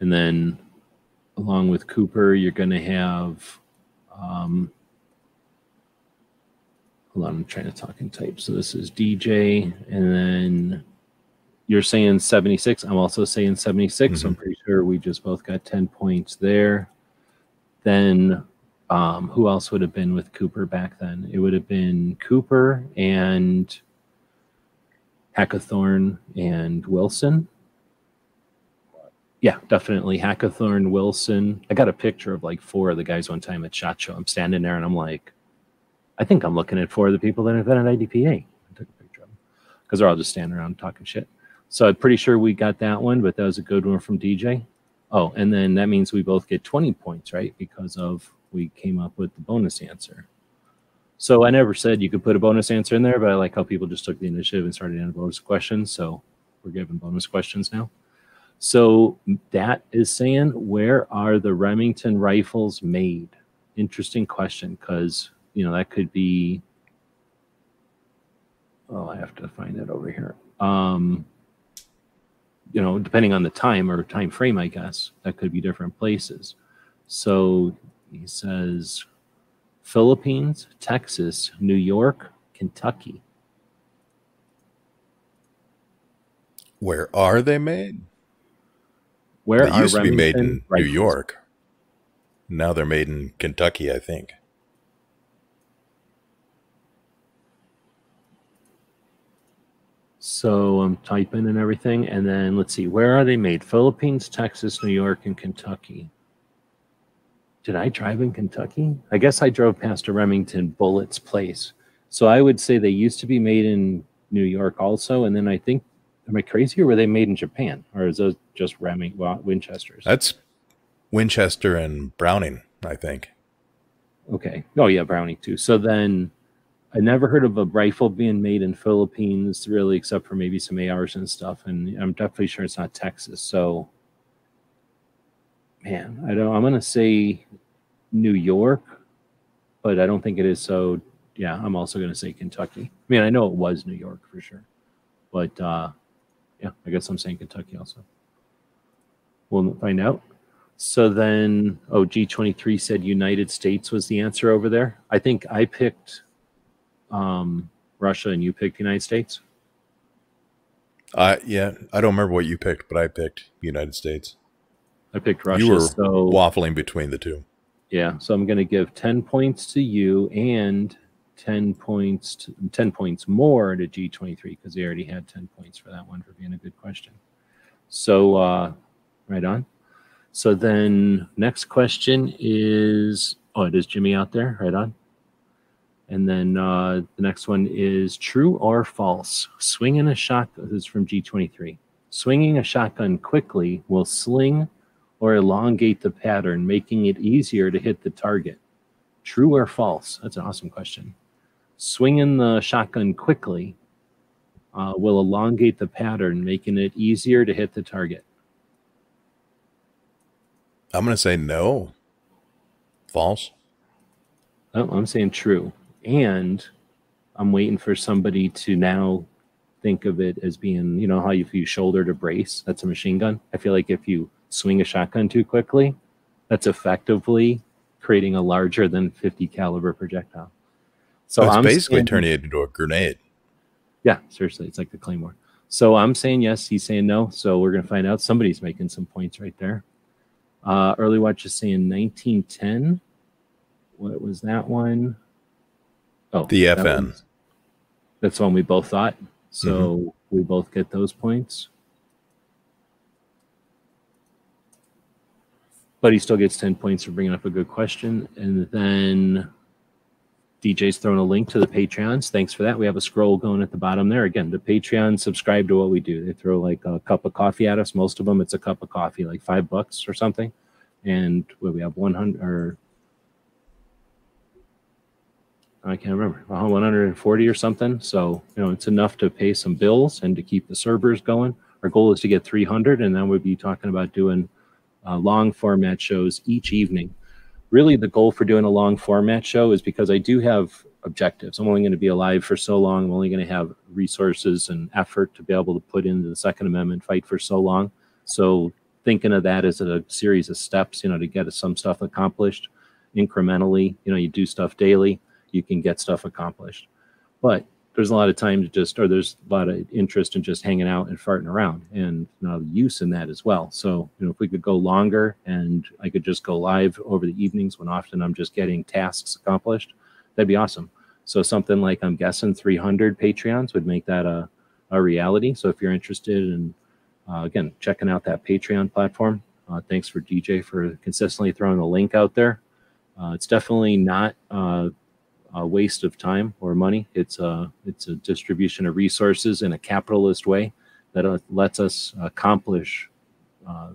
and then along with cooper you're going to have um hold on i'm trying to talk and type. So this is dj and then you're saying 76 i'm also saying 76 so i'm pretty sure we just both got 10 points there. Then um, who else would have been with cooper back then? It would have been cooper and hackathorn and wilson. Yeah definitely hackathorn wilson. I got a picture of like four of the guys one time at shot show. I'm standing there and i'm like I think I'm looking at four of the people that invented IDPA. I took a picture of them because they're all just standing around talking shit. So I'm pretty sure we got that one, but that was a good one from DJ. Oh, and then that means we both get 20 points, right? Because of we came up with the bonus answer. So I never said you could put a bonus answer in there, but I like how people just took the initiative and started in bonus questions. So we're giving bonus questions now. So that is saying, where are the Remington rifles made? Interesting question because you know that could be oh i have to find it over here um you know depending on the time or time frame i guess that could be different places so he says philippines texas new york kentucky Where are they made? where they are used to be made in New? York. Now they're made in Kentucky, I think. So I'm typing and everything, and then let's see, where are they made? Philippines, Texas, New York, and Kentucky. Did I drive in Kentucky? I guess I drove past a Remington Bullets place. So I would say they used to be made in New York also, and then I think, am I crazy, or were they made in Japan, or is those just Reming well, Winchesters? That's Winchester and Browning, I think. Okay. Oh yeah, Browning too. So then I never heard of a rifle being made in Philippines really, except for maybe some ARs and stuff. And I'm definitely sure it's not Texas. So man, I don't I'm gonna say New York, but I don't think it is. So yeah, I'm also gonna say Kentucky. I mean, I know it was New York for sure. But uh yeah, I guess I'm saying Kentucky also. We'll find out. So then, oh, G23 said United States was the answer over there. I think I picked um, Russia and you picked the United States. Uh, yeah, I don't remember what you picked, but I picked the United States. I picked Russia. you were so waffling between the two. yeah, so I'm going to give 10 points to you and 10 points to, 10 points more to G23 because they already had 10 points for that one for being a good question. So uh right on. So then next question is oh it is Jimmy out there, right on. And then uh the next one is true or false. Swinging a shotgun this is from G23. Swinging a shotgun quickly will sling or elongate the pattern, making it easier to hit the target. True or false? That's an awesome question. Swinging the shotgun quickly uh, will elongate the pattern, making it easier to hit the target. I'm going to say no. False. Oh, I'm saying true. And I'm waiting for somebody to now think of it as being, you know, how if you shoulder to brace, that's a machine gun. I feel like if you swing a shotgun too quickly, that's effectively creating a larger than 50 caliber projectile. So it's I'm basically saying- turning it into a grenade. Yeah, seriously, it's like the Claymore. So I'm saying yes, he's saying no. So we're gonna find out. Somebody's making some points right there. Uh, early watch is saying 1910. What was that one? Oh, The that FN. was- That's one we both thought. So mm-hmm. we both get those points. But he still gets 10 points for bringing up a good question. And then DJ's thrown a link to the Patreons. Thanks for that. We have a scroll going at the bottom there. Again, the Patreon subscribe to what we do. They throw like a cup of coffee at us. Most of them, it's a cup of coffee, like five bucks or something. And we have 100 or I can't remember, uh, 140 or something. So, you know, it's enough to pay some bills and to keep the servers going. Our goal is to get 300, and then we'll be talking about doing uh, long format shows each evening. Really, the goal for doing a long format show is because I do have objectives. I'm only going to be alive for so long. I'm only going to have resources and effort to be able to put into the Second Amendment fight for so long. So, thinking of that as a series of steps, you know, to get some stuff accomplished incrementally. You know, you do stuff daily you can get stuff accomplished. But there's a lot of time to just, or there's a lot of interest in just hanging out and farting around and you know, use in that as well. So, you know, if we could go longer and I could just go live over the evenings when often I'm just getting tasks accomplished, that'd be awesome. So something like I'm guessing 300 Patreons would make that a, a reality. So if you're interested in, uh, again, checking out that Patreon platform, uh, thanks for DJ for consistently throwing the link out there. Uh, it's definitely not uh, a waste of time or money. It's a it's a distribution of resources in a capitalist way that uh, lets us accomplish uh,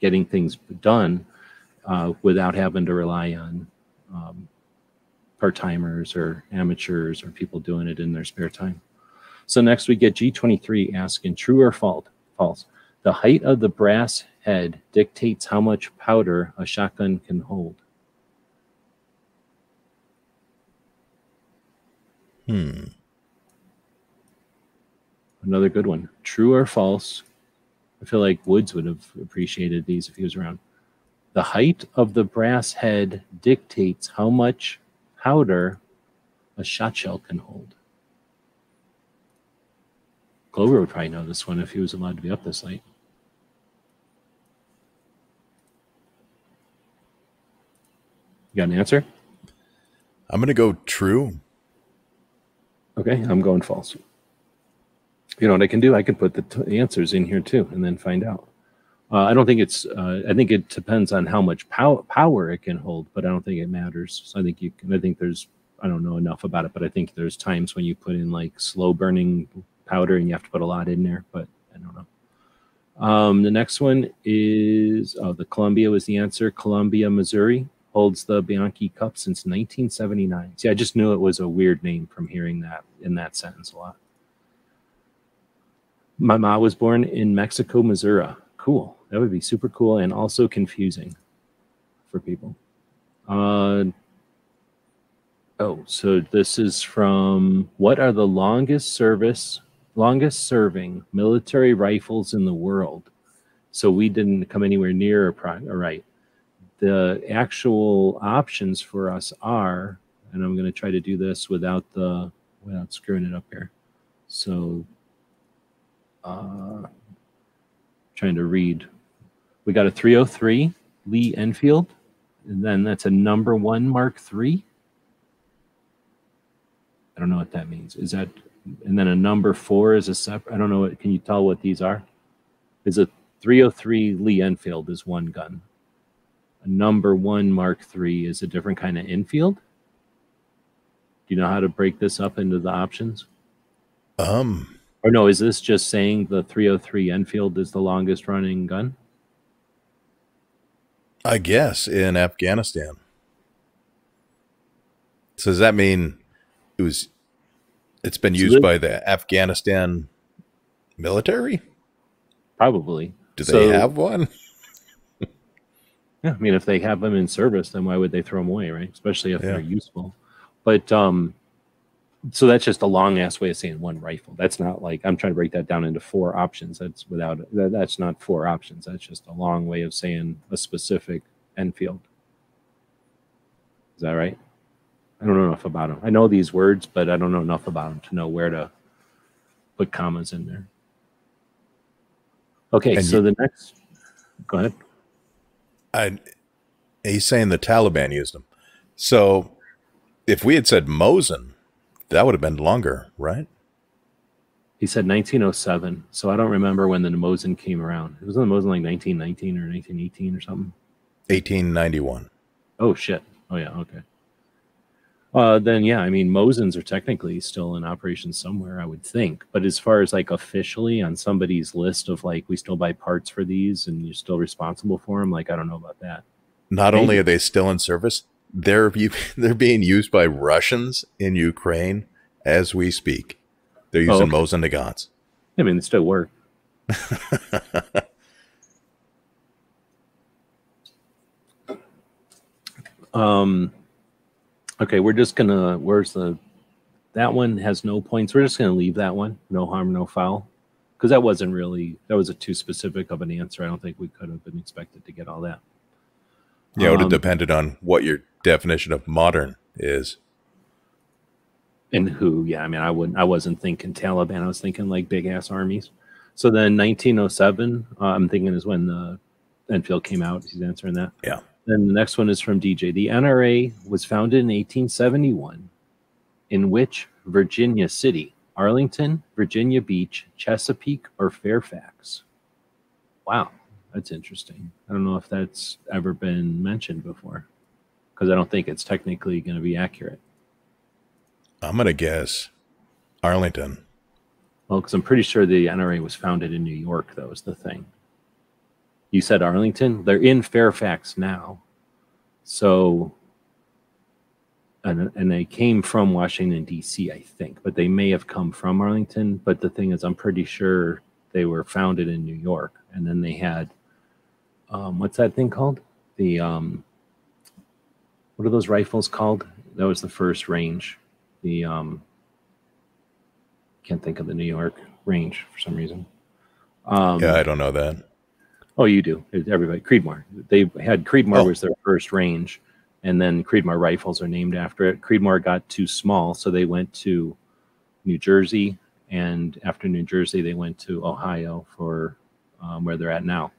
getting things done uh, without having to rely on um, part timers or amateurs or people doing it in their spare time. So next we get G23 asking true or false. False. The height of the brass head dictates how much powder a shotgun can hold. Hmm. Another good one. True or false? I feel like Woods would have appreciated these if he was around. The height of the brass head dictates how much powder a shot shell can hold. Clover would probably know this one if he was allowed to be up this late. You got an answer? I'm going to go true. Okay, I'm going false. You know what I can do? I can put the answers in here too, and then find out. Uh, I don't think it's. Uh, I think it depends on how much pow- power it can hold, but I don't think it matters. So I think you can. I think there's. I don't know enough about it, but I think there's times when you put in like slow burning powder and you have to put a lot in there, but I don't know. Um, the next one is oh, the Columbia was the answer. Columbia, Missouri holds the Bianchi Cup since 1979. See, I just knew it was a weird name from hearing that in that sentence a lot. My mom was born in Mexico, Missouri. Cool. That would be super cool and also confusing for people. Uh, oh, so this is from what are the longest service, longest serving military rifles in the world? So we didn't come anywhere near a prime. Right the actual options for us are, and I'm going to try to do this without the without screwing it up here. So uh, trying to read. We got a 303 Lee Enfield, and then that's a number one Mark III. I don't know what that means. Is that, and then a number four is a separate, I don't know. What, can you tell what these are? Is a 303 Lee Enfield is one gun. A number one Mark III is a different kind of Enfield. Do you know how to break this up into the options? Um, Or no, is this just saying the 303 Enfield is the longest running gun? I guess in Afghanistan. So does that mean it was? It's been So used this- by the Afghanistan military. Probably. Do they So- have one? Yeah, I mean, if they have them in service, then why would they throw them away, right? Especially if Yeah. they're useful. But um, so that's just a long ass way of saying one rifle. That's not like I'm trying to break that down into four options. That's without that, that's not four options. That's just a long way of saying a specific Enfield. Is that right? I don't know enough about them. I know these words, but I don't know enough about them to know where to put commas in there. Okay, And so you- the next. Go ahead. I, he's saying the Taliban used them. So if we had said Mosin, that would have been longer, right? He said 1907. So I don't remember when the Mosin came around. It was in the Mosin like 1919 or 1918 or something. 1891. Oh shit. Oh yeah. Okay. Uh, then yeah, I mean Mosins are technically still in operation somewhere, I would think. But as far as like officially on somebody's list of like we still buy parts for these and you're still responsible for them, like I don't know about that. Not Maybe. only are they still in service, they're they're being used by Russians in Ukraine as we speak. They're Oh, using okay. Mosin Nagants. I mean, they still work. um, okay, we're just gonna. Where's the? That one has no points. We're just gonna leave that one. No harm, no foul, because that wasn't really. That was a too specific of an answer. I don't think we could have been expected to get all that. Yeah, it would have Um, depended on what your definition of modern is. and who yeah i mean i wouldn't i wasn't thinking taliban i was thinking like big ass armies so then 1907 uh, i'm thinking is when the enfield came out he's answering that Yeah. Then the next one is from dj the nra was founded in 1871 in which virginia city arlington virginia beach chesapeake or fairfax wow that's interesting i don't know if that's ever been mentioned before because i don't think it's technically going to be accurate I'm gonna guess Arlington. Well, because I'm pretty sure the NRA was founded in New York, though, is the thing. You said Arlington? They're in Fairfax now. So, and, and they came from Washington, D.C., I think, but they may have come from Arlington. But the thing is, I'm pretty sure they were founded in New York. And then they had, um, what's that thing called? The, um, what are those rifles called? That was the first range. The, um, can't think of the New York range for some reason. Um, yeah, I don't know that. Oh, you do. Everybody, Creedmoor. They had Creedmoor Oh. was their first range, and then Creedmoor rifles are named after it. Creedmoor got too small, so they went to New Jersey, and after New Jersey, they went to Ohio for um, where they're at now.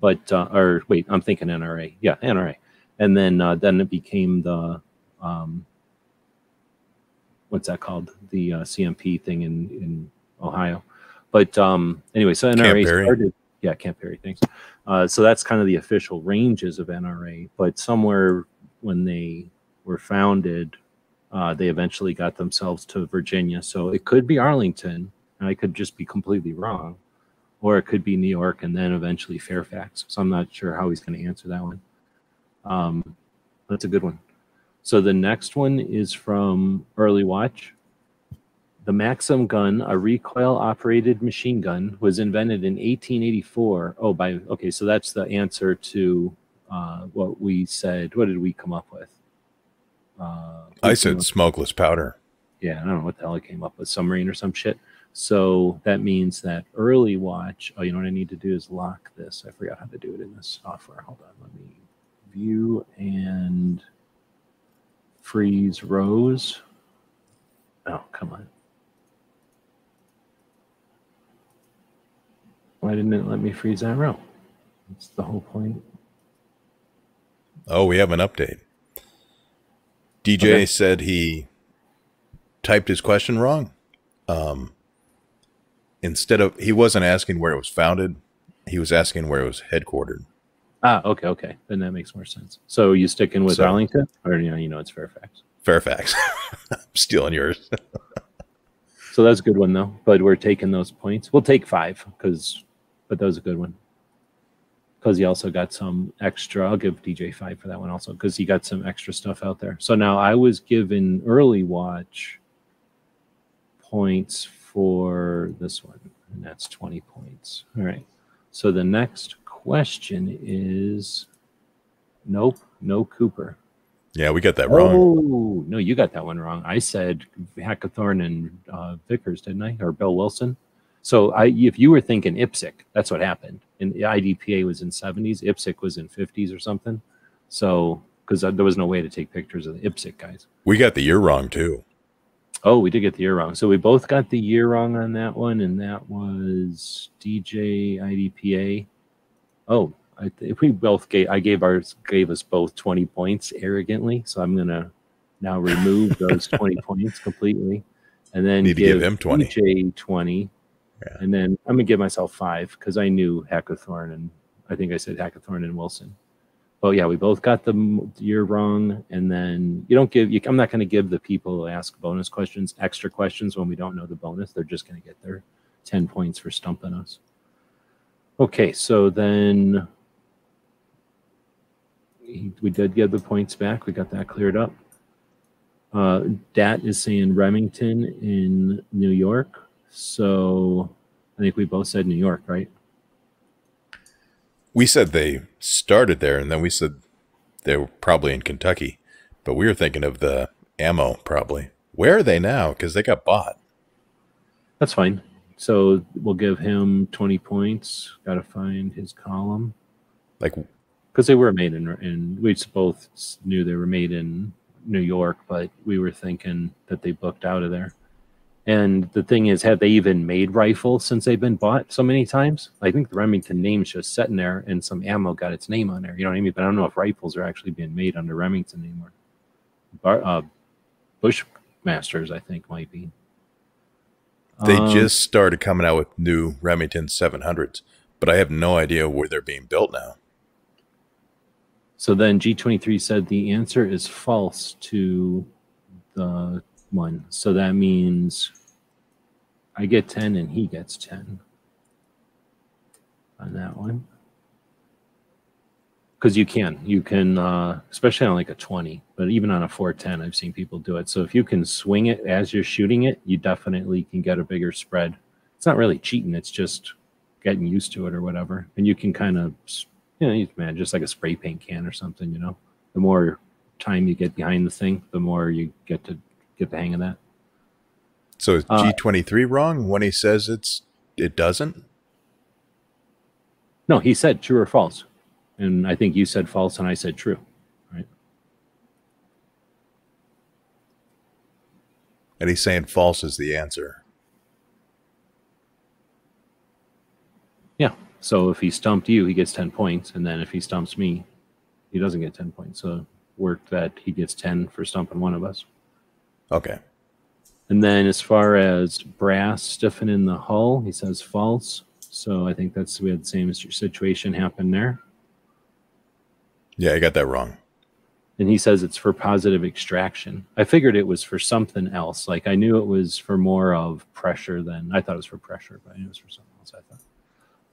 But uh, or wait, I'm thinking NRA. Yeah, NRA, and then uh, then it became the um, what's that called? The uh, CMP thing in in Ohio. But um, anyway, so NRA started. Yeah, Camp Perry. Thanks. Uh, so that's kind of the official ranges of NRA. But somewhere when they were founded, uh, they eventually got themselves to Virginia. So it could be Arlington, and I could just be completely wrong, or it could be New York and then eventually Fairfax. So I'm not sure how he's going to answer that one. Um, that's a good one. So the next one is from Early Watch. The Maxim gun, a recoil operated machine gun, was invented in 1884. Oh, by okay, so that's the answer to uh, what we said. What did we come up with? Uh, I said smokeless powder. yeah, I don't know what the hell I came up with, submarine or some shit. So that means that early watch. Oh, you know what I need to do is lock this. I forgot how to do it in this software. Hold on, let me view and freeze rows. Oh, come on. Why didn't it let me freeze that row? That's the whole point. Oh, we have an update. DJ Okay. said he typed his question wrong. Um, instead of he wasn't asking where it was founded, he was asking where it was headquartered. Ah, okay, okay. Then that makes more sense. So you sticking with So- Arlington, or you know, you know, it's Fairfax. Fairfax. I'm stealing yours. So that's a good one though. But we're taking those points. We'll take five because, but that was a good one. Because he also got some extra. I'll give DJ five for that one also because he got some extra stuff out there. So now I was given early watch points for this one, and that's twenty points. All right. So the next question is, nope, no Cooper. yeah, we got that wrong. Oh no, you got that one wrong. I said Hackathorn and uh, Vickers, didn't I? Or Bill Wilson. So I, if you were thinking IPSC, that's what happened. And the IDPA was in seventies, IPSC was in fifties or something. So because uh, there was no way to take pictures of the IPSC guys. We got the year wrong too. Oh, we did get the year wrong. So we both got the year wrong on that one, and that was DJ IDPA. Oh, I think we both gave. I gave ours gave us both twenty points arrogantly. So I'm gonna now remove those twenty points completely, and then Need to give him 20. DJ twenty, Yeah. and then I'm gonna give myself five because I knew Hackathorn and I think I said Hackathorn and Wilson. Oh yeah, we both got the year wrong, and then you don't give. You, I'm not to give the people who ask bonus questions extra questions when we don't know the bonus. They're just to get their ten points for stumping us. Okay, so then we did get the points back. We got that cleared up. Uh, Dat is saying Remington in New York. So I think we both said New York, right? We said they started there, and then we said they were probably in Kentucky, but we were thinking of the ammo probably. Where are they now? Because they got bought. That's fine. So we'll give him 20 points. Got to find his column Like because they were made in, and we both knew they were made in New York, but we were thinking that they booked out of there. And the thing is, have they even made rifles since they've been bought so many times? I think the Remington name's just sitting there and some ammo got its name on there. You know what I mean? But I don't know if rifles are actually being made under Remington anymore. Bar, uh, Bushmasters, I think, might be. They Um, just started coming out with new Remington 700s, but I have no idea where they're being built now. So then G23 said the answer is false to the one. So that means I get 10 and he gets 10 on that one. Because you can, you can, uh, especially on like a 20, but even on a 410, I've seen people do it. So if you can swing it as you're shooting it, you definitely can get a bigger spread. It's not really cheating, it's just getting used to it or whatever. And you can kind of you know, man, just like a spray paint can or something, you know. The more time you get behind the thing, the more you get to get the hang of that. So is Uh, G23 wrong when he says it's it doesn't? No, he said true or false. And I think you said false and I said true. Right? And he's saying false is the answer. Yeah. So if he stumped you, he gets 10 points. And then if he stumps me, he doesn't get 10 points. So work that he gets 10 for stumping one of us. Okay. And then as far as brass stiffening the hull, he says false. So I think that's we had the same situation happen there. Yeah, I got that wrong. and he says it's for positive extraction. I figured it was for something else. Like I knew it was for more of pressure than I thought it was for pressure, but I knew it was for something else. I thought.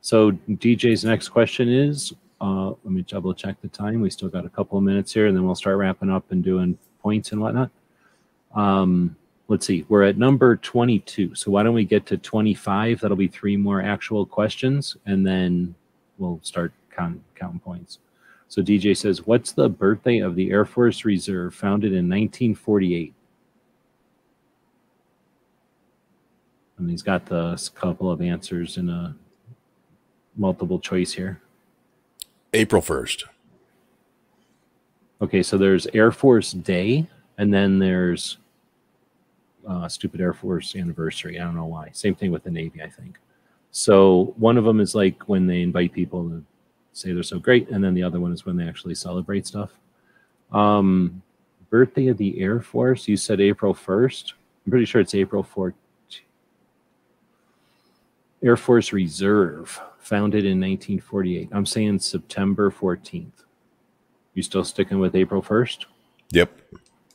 So DJ's next question is, uh, let me double check the time. We still got a couple of minutes here, and then we'll start wrapping up and doing points and whatnot. Um, let's see, we're at number 22. So why don't we get to 25? That'll be three more actual questions, and then we'll start count, counting points. So DJ says, What's the birthday of the Air Force Reserve founded in 1948? And he's got the couple of answers in a multiple choice here. April 1st. Okay, so there's Air Force Day, and then there's uh, stupid Air Force anniversary. I don't know why. Same thing with the Navy, I think. So one of them is like when they invite people to say they're so great, and then the other one is when they actually celebrate stuff. Um, birthday of the Air Force. You said April first. I'm pretty sure it's April 4th. Air Force Reserve, founded in 1948. I'm saying September 14th. You still sticking with April 1st? Yep.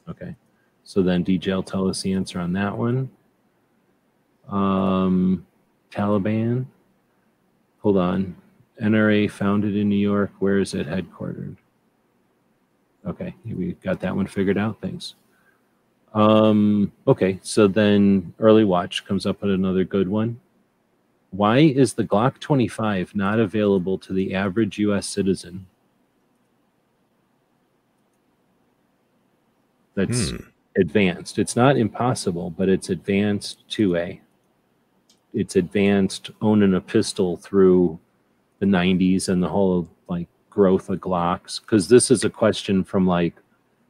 Okay. So then DJ will tell us the answer on that one. Um, Taliban. Hold on. NRA founded in New York. Where is it headquartered? Okay, we got that one figured out. Thanks. Um, okay, so then early watch comes up with another good one. Why is the Glock 25 not available to the average US citizen? That's Hmm. Advanced. It's not impossible, but it's advanced 2A. It's advanced owning a pistol through the 90s and the whole like growth of Glocks. Because this is a question from like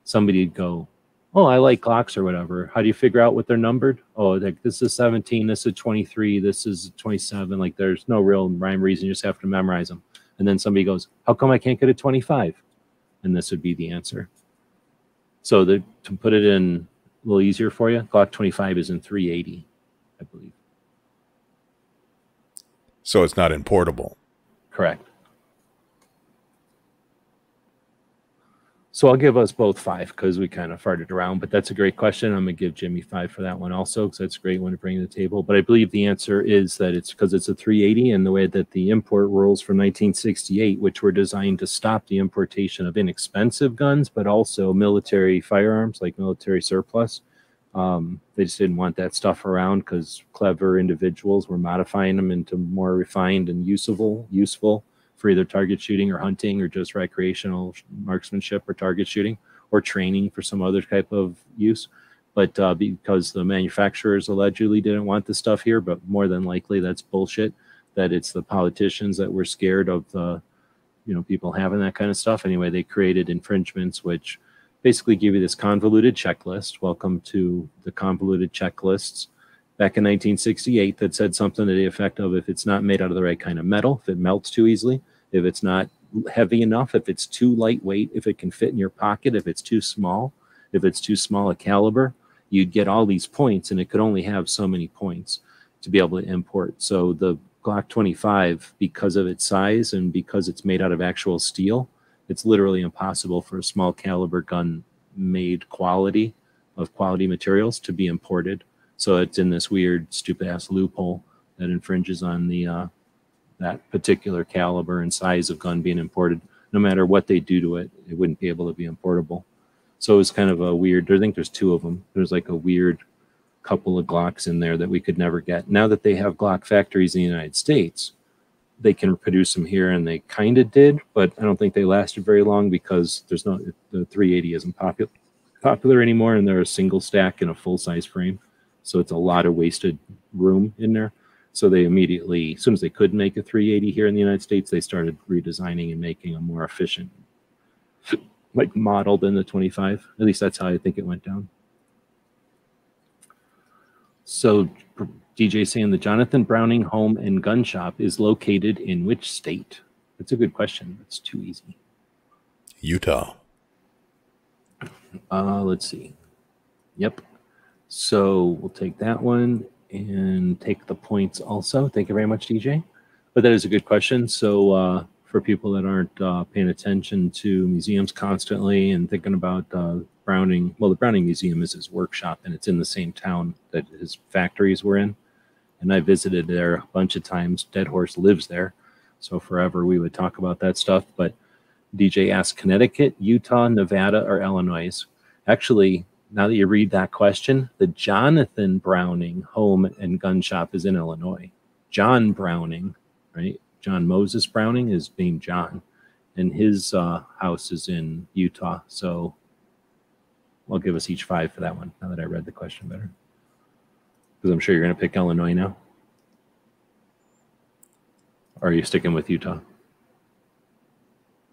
somebody would go, Oh, I like Glocks or whatever. How do you figure out what they're numbered? Oh, like this is 17, this is 23, this is 27. Like there's no real rhyme reason. You just have to memorize them. And then somebody goes, How come I can't get a 25? And this would be the answer. So the, to put it in a little easier for you, Glock 25 is in 380, I believe. So it's not importable. Correct. So I'll give us both five because we kind of farted around, but that's a great question. I'm gonna give Jimmy five for that one also because that's a great one to bring to the table. But I believe the answer is that it's because it's a 380 and the way that the import rules from 1968, which were designed to stop the importation of inexpensive guns, but also military firearms like military surplus. Um, they just didn't want that stuff around because clever individuals were modifying them into more refined and usable, useful for either target shooting or hunting or just recreational marksmanship or target shooting or training for some other type of use. But uh, because the manufacturers allegedly didn't want the stuff here, but more than likely that's bullshit. That it's the politicians that were scared of the, you know, people having that kind of stuff. Anyway, they created infringements which basically give you this convoluted checklist. Welcome to the convoluted checklists back in 1968 that said something to the effect of if it's not made out of the right kind of metal, if it melts too easily, if it's not heavy enough, if it's too lightweight, if it can fit in your pocket, if it's too small, if it's too small a caliber, you'd get all these points and it could only have so many points to be able to import. So the Glock 25, because of its size and because it's made out of actual steel, it's literally impossible for a small caliber gun made quality of quality materials to be imported. So it's in this weird, stupid ass loophole that infringes on the uh, that particular caliber and size of gun being imported. No matter what they do to it, it wouldn't be able to be importable. So it was kind of a weird. I think there's two of them. There's like a weird couple of Glocks in there that we could never get. Now that they have Glock factories in the United States, they can produce them here, and they kind of did, but I don't think they lasted very long because there's no the 380 isn't popular popular anymore, and they're a single stack in a full size frame, so it's a lot of wasted room in there. So they immediately, as soon as they could make a 380 here in the United States, they started redesigning and making a more efficient, like model than the 25. At least that's how I think it went down. So DJ saying the Jonathan Browning Home and Gun Shop is located in which state? That's a good question. That's too easy. Utah. Uh, let's see. Yep. So we'll take that one and take the points also. Thank you very much, DJ. But that is a good question. So uh, for people that aren't uh, paying attention to museums constantly and thinking about uh, Browning, well, the Browning Museum is his workshop, and it's in the same town that his factories were in. And I visited there a bunch of times. Dead Horse lives there, so forever we would talk about that stuff. But DJ asked Connecticut, Utah, Nevada, or Illinois. Actually, now that you read that question, the Jonathan Browning Home and Gun Shop is in Illinois. John Browning, right? John Moses Browning is named John, and his uh, house is in Utah. So I'll give us each five for that one now that I read the question better. Because I'm sure you're going to pick Illinois now. Or are you sticking with Utah?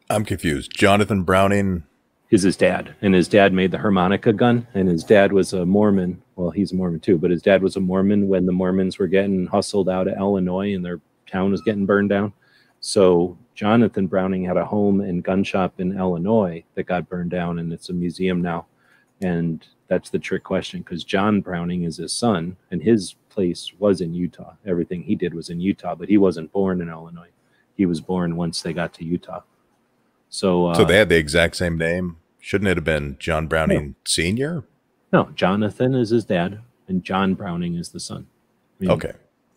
I'm confused. Jonathan Browning. Is his dad, and his dad made the harmonica gun, and his dad was a Mormon. Well, he's a Mormon too, but his dad was a Mormon when the Mormons were getting hustled out of Illinois, and they're town was getting burned down. So Jonathan Browning had a home and gun shop in Illinois that got burned down, and it's a museum now. And that's the trick question because John Browning is his son, and his place was in Utah. Everything he did was in Utah, but he wasn't born in Illinois. He was born once they got to Utah. So, uh, So they had the exact same name. Shouldn't it have been John Browning Senior? no, Jonathan is his dad, and John Browning is the son. I mean, Okay.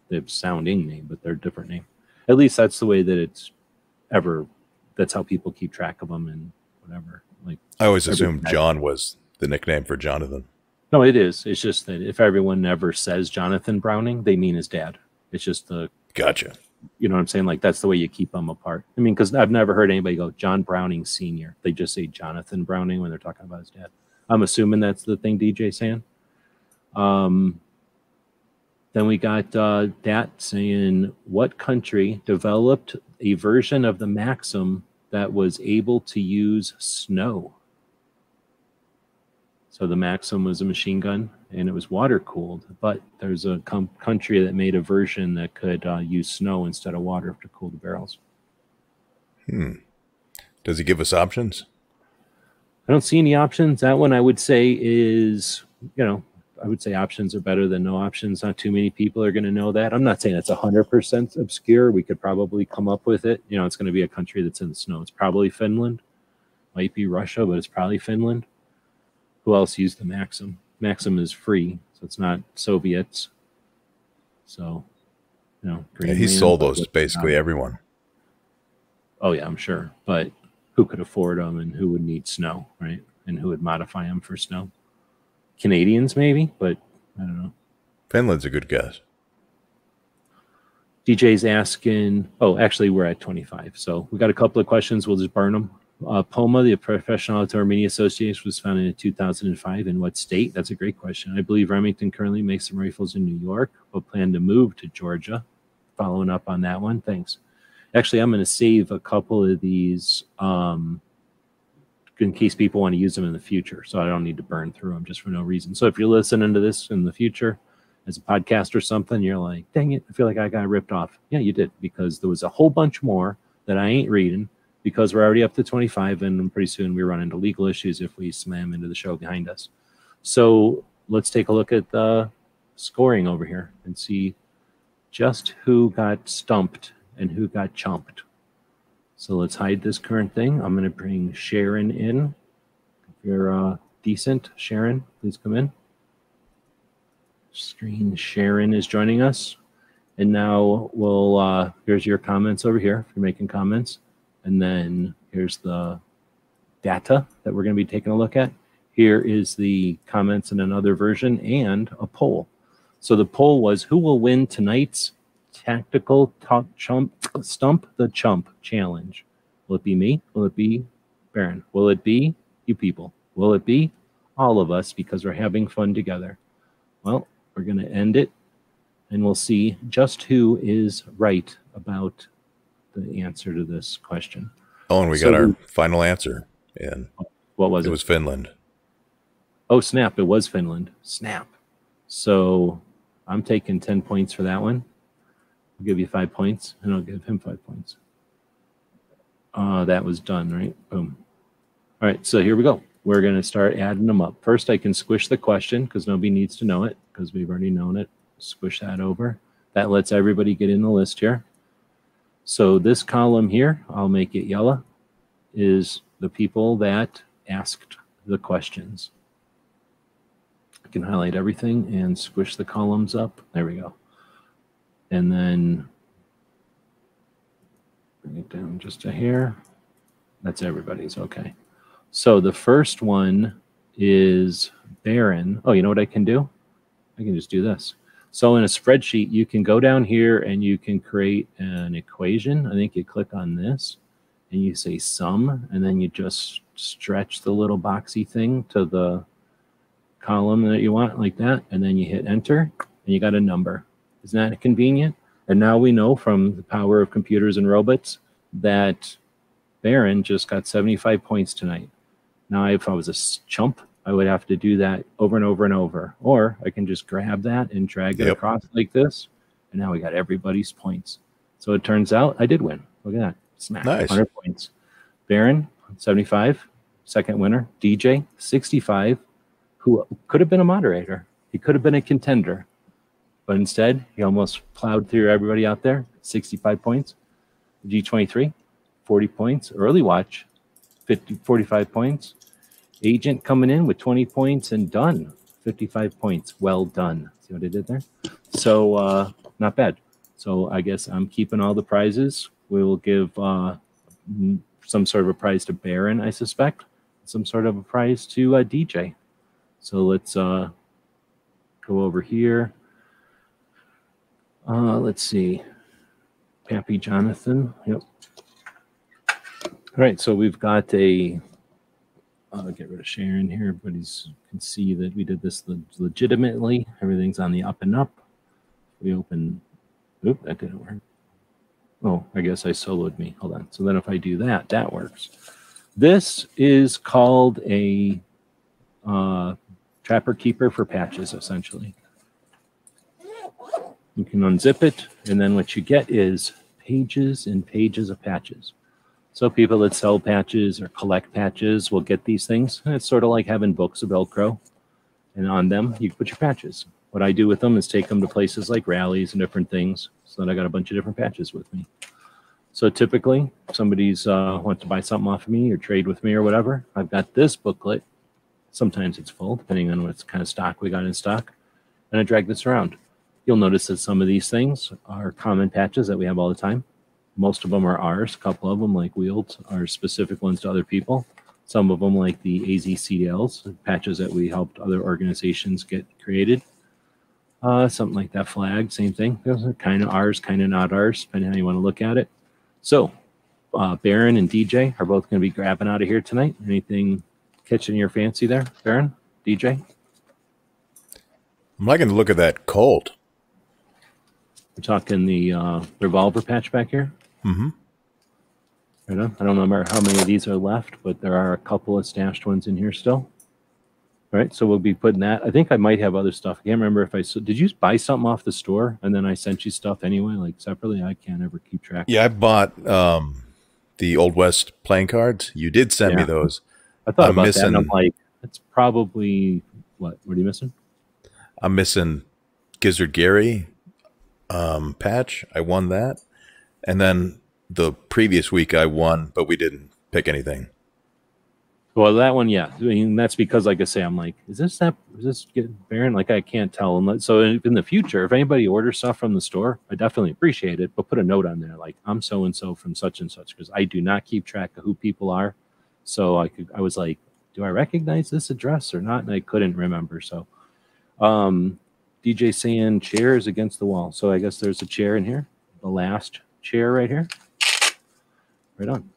they have sounding name, but they're different name. At least that's the way that it's ever. That's how people keep track of them and whatever. Like, I always assumed John was the nickname for Jonathan. no, it is. It's just that if everyone ever says Jonathan Browning, they mean his dad. It's just the, Gotcha. You know what I'm saying? Like that's the way you keep them apart. I mean, because I've never heard anybody go John Browning Senior. They just say Jonathan Browning when they're talking about his dad. I'm assuming that's the thing DJ saying. Um, then we got uh, Dat saying, What country developed a version of the Maxim that was able to use snow? So the Maxim was a machine gun and it was water cooled, but there's a com- country that made a version that could uh, use snow instead of water to cool the barrels. Hmm. Does he give us options? I don't see any options. That one I would say is, you know, I would say options are better than no options. Not too many people are going to know that. I'm not saying it's 100% obscure. We could probably come up with it. You know, it's going to be a country that's in the snow. It's probably Finland. Might be Russia, but it's probably Finland. Who else used the Maxim? Maxim is free, so it's not Soviets. So, you know, Yeah, he sold those to basically everyone. Oh yeah, I'm sure. But who could afford them and who would need snow, right? And who would modify them for snow? Canadians maybe, but I don't know. Finland's a good guess. DJ's asking. Oh, actually, we're at 25. So we got a couple of questions. We'll just burn them. Uh, POMA, the Professional Outdoor Media Association, was founded in 2005. In what state? That's a great question. I believe Remington currently makes some rifles in New York, but plan to move to Georgia. Following up on that one, thanks. Actually, I'm going to save a couple of these um, in case people want to use them in the future. So I don't need to burn through them just for no reason. So if you're listening to this in the future as a podcast or something, you're like, dang it, I feel like I got ripped off. Yeah, you did because there was a whole bunch more that I ain't reading because we're already up to 25 and pretty soon we run into legal issues if we slam into the show behind us. So let's take a look at the scoring over here and see just who got stumped and who got chomped. So let's hide this current thing. I'm going to bring Sharon in. If you're uh, decent, Sharon, please come in. Screen Sharon is joining us. And now we'll, uh, here's your comments over here if you're making comments. And then here's the data that we're going to be taking a look at. Here is the comments in another version and a poll. So the poll was who will win tonight's tactical top chump stump the chump challenge? Will it be me? Will it be Baron? Will it be you people? Will it be all of us because we're having fun together? Well, we're going to end it and we'll see just who is right about the answer to this question. Oh, and we So got our final answer. And What was it it? was Finland. Oh, snap. It was Finland. Snap. So I'm taking 10 points for that one. I'll give you five points and I'll give him five points. Uh, that was done, right? Boom. All right. So here we go. We're going to start adding them up. First, I can squish the question because nobody needs to know it because we've already known it. Squish that over. That lets everybody get in the list here. So this column here, I'll make it yellow, is the people that asked the questions. I can highlight everything and squish the columns up. There we go. And then bring it down just a hair. That's everybody's okay. So the first one is Baron. Oh, you know what I can do? I can just do this. So in a spreadsheet, you can go down here and you can create an equation. I think you click on this and you say sum, and then you just stretch the little boxy thing to the column that you want like that, and then you hit enter, and you got a number. Isn't that convenient? And now we know from the power of computers and robots that Baron just got 75 points tonight. Now, if I was a chump, I would have to do that over and over and over. Or I can just grab that and drag it across like this. And now we got everybody's points. So it turns out I did win. Look at that. Smack. Nice. 100 points. Baron, 75, second winner. DJ, 65, who could have been a moderator. He could have been a contender. But instead, he almost plowed through everybody out there. 65 points. G23, 40 points. Early watch, 50, 45 points. Agent coming in with 20 points and done. 55 points. Well done. See what I did there? So uh, not bad. So I guess I'm keeping all the prizes. We will give uh, some sort of a prize to Baron, I suspect. Some sort of a prize to uh, DJ. So let's uh, go over here. Uh, let's see. Pappy Jonathan. Yep. All right. So we've got a. I'll get rid of Sharon here. but Everybody's can see that we did this le- legitimately. Everything's on the up and up. We open. Oop, that didn't work. Oh, I guess I soloed me. Hold on. So then if I do that, that works. This is called a uh, trapper keeper for patches, essentially. You can unzip it, and then what you get is pages and pages of patches. So people that sell patches or collect patches will get these things. It's sort of like having books of Velcro, and on them you put your patches. What I do with them is take them to places like rallies and different things, so that I got a bunch of different patches with me. So typically, if somebody's uh, wants to buy something off of me or trade with me or whatever, I've got this booklet. Sometimes it's full, depending on what kind of stock we got in stock, and I drag this around. You'll notice that some of these things are common patches that we have all the time. Most of them are ours. A couple of them, like Wields, are specific ones to other people. Some of them, like the AZCDLs, patches that we helped other organizations get created. Uh, something like that flag, same thing. Those are kind of ours, kind of not ours, depending on how you want to look at it. So, uh, Baron and DJ are both going to be grabbing out of here tonight. Anything catching your fancy there, Baron? DJ? I'm liking the look of that Colt. We're talking the uh, revolver patch back here. Mm-hmm. Right on. I don't remember how many of these are left, but there are a couple of stashed ones in here still. All right, so we'll be putting that. I think I might have other stuff. I can't remember if I did. You buy something off the store and then I sent you stuff anyway, like separately. I can't ever keep track. Yeah, I bought um, the Old West playing cards. You did send me those. I thought I'm about that, and I'm missing- like, it's probably what? What are you missing? I'm missing Gizzard Gary um, patch. I won that, and then the previous week I won, but we didn't pick anything. Well, that one, yeah. I mean, that's because, like I say, I'm like, is this that? Is this get Baron? Like, I can't tell. Unless, so in the future, if anybody orders stuff from the store, I definitely appreciate it. But put a note on there, like I'm so and so from such and such, because I do not keep track of who people are. So I could, I was like, do I recognize this address or not? And I couldn't remember. So, um, DJ saying chairs against the wall. So I guess there's a chair in here. The last chair right here. Right on.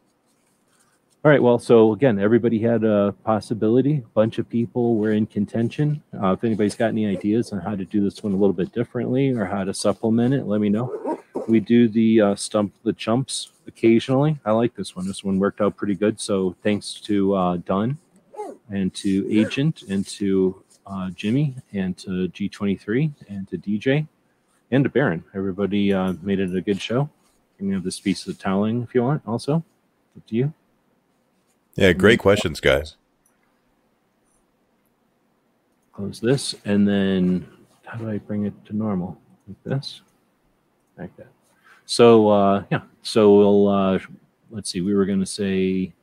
All right. Well, so again, everybody had a possibility. A bunch of people were in contention. Uh, if anybody's got any ideas on how to do this one a little bit differently or how to supplement it, let me know. We do the uh, stump the chumps occasionally. I like this one. This one worked out pretty good. So thanks to uh, Dunn and to Agent and to uh, Jimmy and to G23 and to DJ and to Baron. Everybody uh, made it a good show. You can have this piece of toweling if you want. Also, up to you. Yeah, great questions, guys. close this and then how do I bring it to normal like this like that so uh yeah so we'll uh let's see we were going to say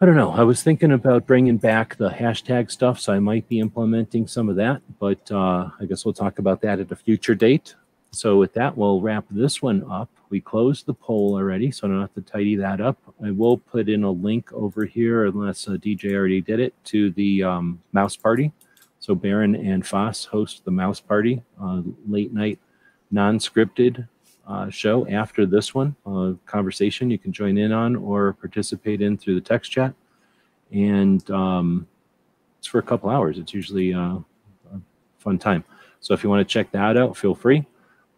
I don't know. I was thinking about bringing back the hashtag stuff so I might be implementing some of that but uh I guess we'll talk about that at a future date. So with that we'll wrap this one up. We closed the poll already so I don't have to tidy that up. I will put in a link over here unless uh, DJ already did it to the um, mouse party. So Baron and Foss host the mouse party uh, late night non-scripted uh, show after this one uh, conversation you can join in on or participate in through the text chat and um, it's for a couple hours it's usually uh, a fun time so if you want to check that out feel free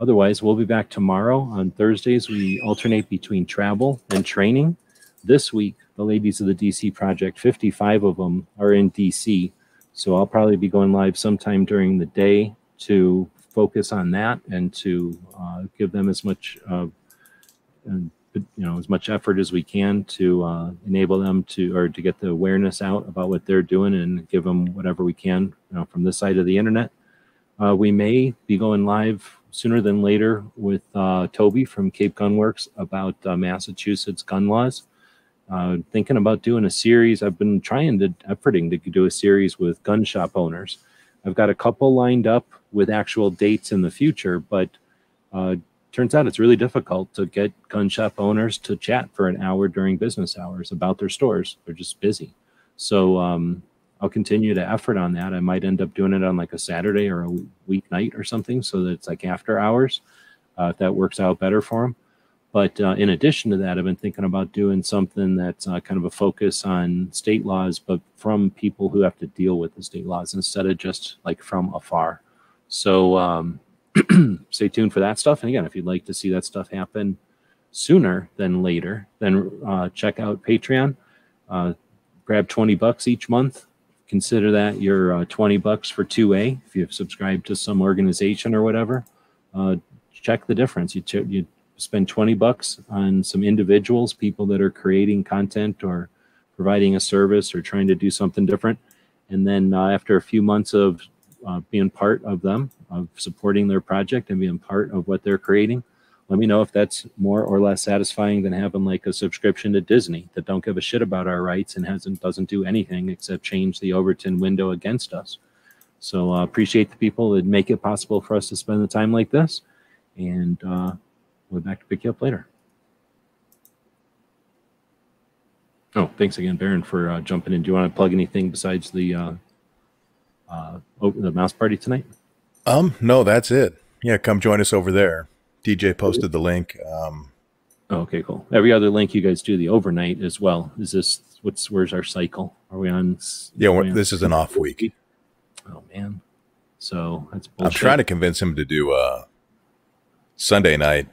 Otherwise, we'll be back tomorrow. On Thursdays, we alternate between travel and training. This week, the ladies of the DC Project, 55 of them are in DC. So I'll probably be going live sometime during the day to focus on that and to uh, give them as much uh, and, you know as much effort as we can to uh, enable them to or to get the awareness out about what they're doing and give them whatever we can you know, from this side of the internet. Uh, we may be going live sooner than later with uh, Toby from Cape Gun Works about uh, Massachusetts gun laws. Thinking about doing a series. I've been trying to efforting to do a series with gun shop owners. I've got a couple lined up with actual dates in the future, but uh, turns out it's really difficult to get gun shop owners to chat for an hour during business hours about their stores. They're just busy. So um, I'll continue to effort on that. I might end up doing it on like a Saturday or a weeknight or something so that it's like after hours uh, if that works out better for them. But uh, in addition to that, I've been thinking about doing something that's uh, kind of a focus on state laws, but from people who have to deal with the state laws instead of just like from afar. So um, stay tuned for that stuff. And again, if you'd like to see that stuff happen sooner than later, then uh, check out Patreon. Uh, grab 20 bucks each month. Consider that your uh, 20 bucks for 2A if you've subscribed to some organization or whatever. Uh, check the difference. You, ch- you spend 20 bucks on some individuals, people that are creating content or providing a service or trying to do something different. And then uh, after a few months of uh, being part of them, of supporting their project and being part of what they're creating, let me know if that's more or less satisfying than having like a subscription to Disney that don't give a shit about our rights and hasn't doesn't do anything except change the Overton window against us. So uh, appreciate the people that make it possible for us to spend the time like this, and uh, we'll be back to pick you up later. Oh, thanks again, Baron, for uh, jumping in. Do you want to plug anything besides the uh, uh, the mouse party tonight? Um, no, that's it. Yeah, come join us over there. DJ posted the link. Um, oh, okay, cool. Every other link you guys do the overnight as well. Is this what's where's our cycle? Are we on? Yeah, we on this is an off week. Oh man, so that's. Bullshit. I'm trying to convince him to do a Sunday night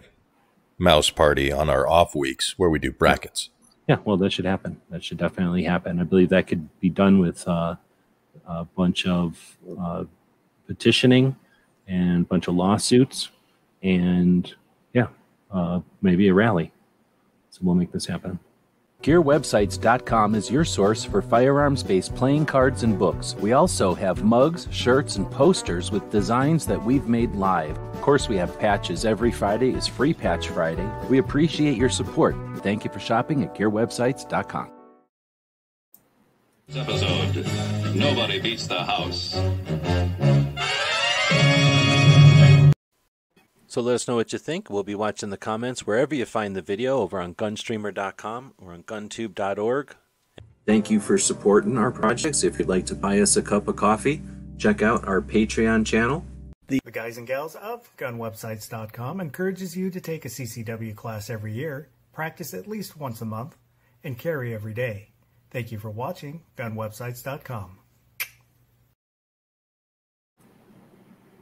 mouse party on our off weeks where we do brackets. Yeah, well, that should happen. That should definitely happen. I believe that could be done with uh, a bunch of uh, petitioning and a bunch of lawsuits and yeah, uh, maybe a rally. So we'll make this happen. GearWebsites.com is your source for firearms based playing cards and books. We also have mugs, shirts, and posters with designs that we've made live. Of course, we have patches. Every Friday is Free Patch Friday. We appreciate your support. Thank you for shopping at GearWebsites.com. This episode Nobody Beats the House. So let us know what you think. We'll be watching the comments wherever you find the video over on gunstreamer.com or on guntube.org. Thank you for supporting our projects. If you'd like to buy us a cup of coffee, check out our Patreon channel. The guys and gals of gunwebsites.com encourages you to take a CCW class every year, practice at least once a month, and carry every day. Thank you for watching gunwebsites.com.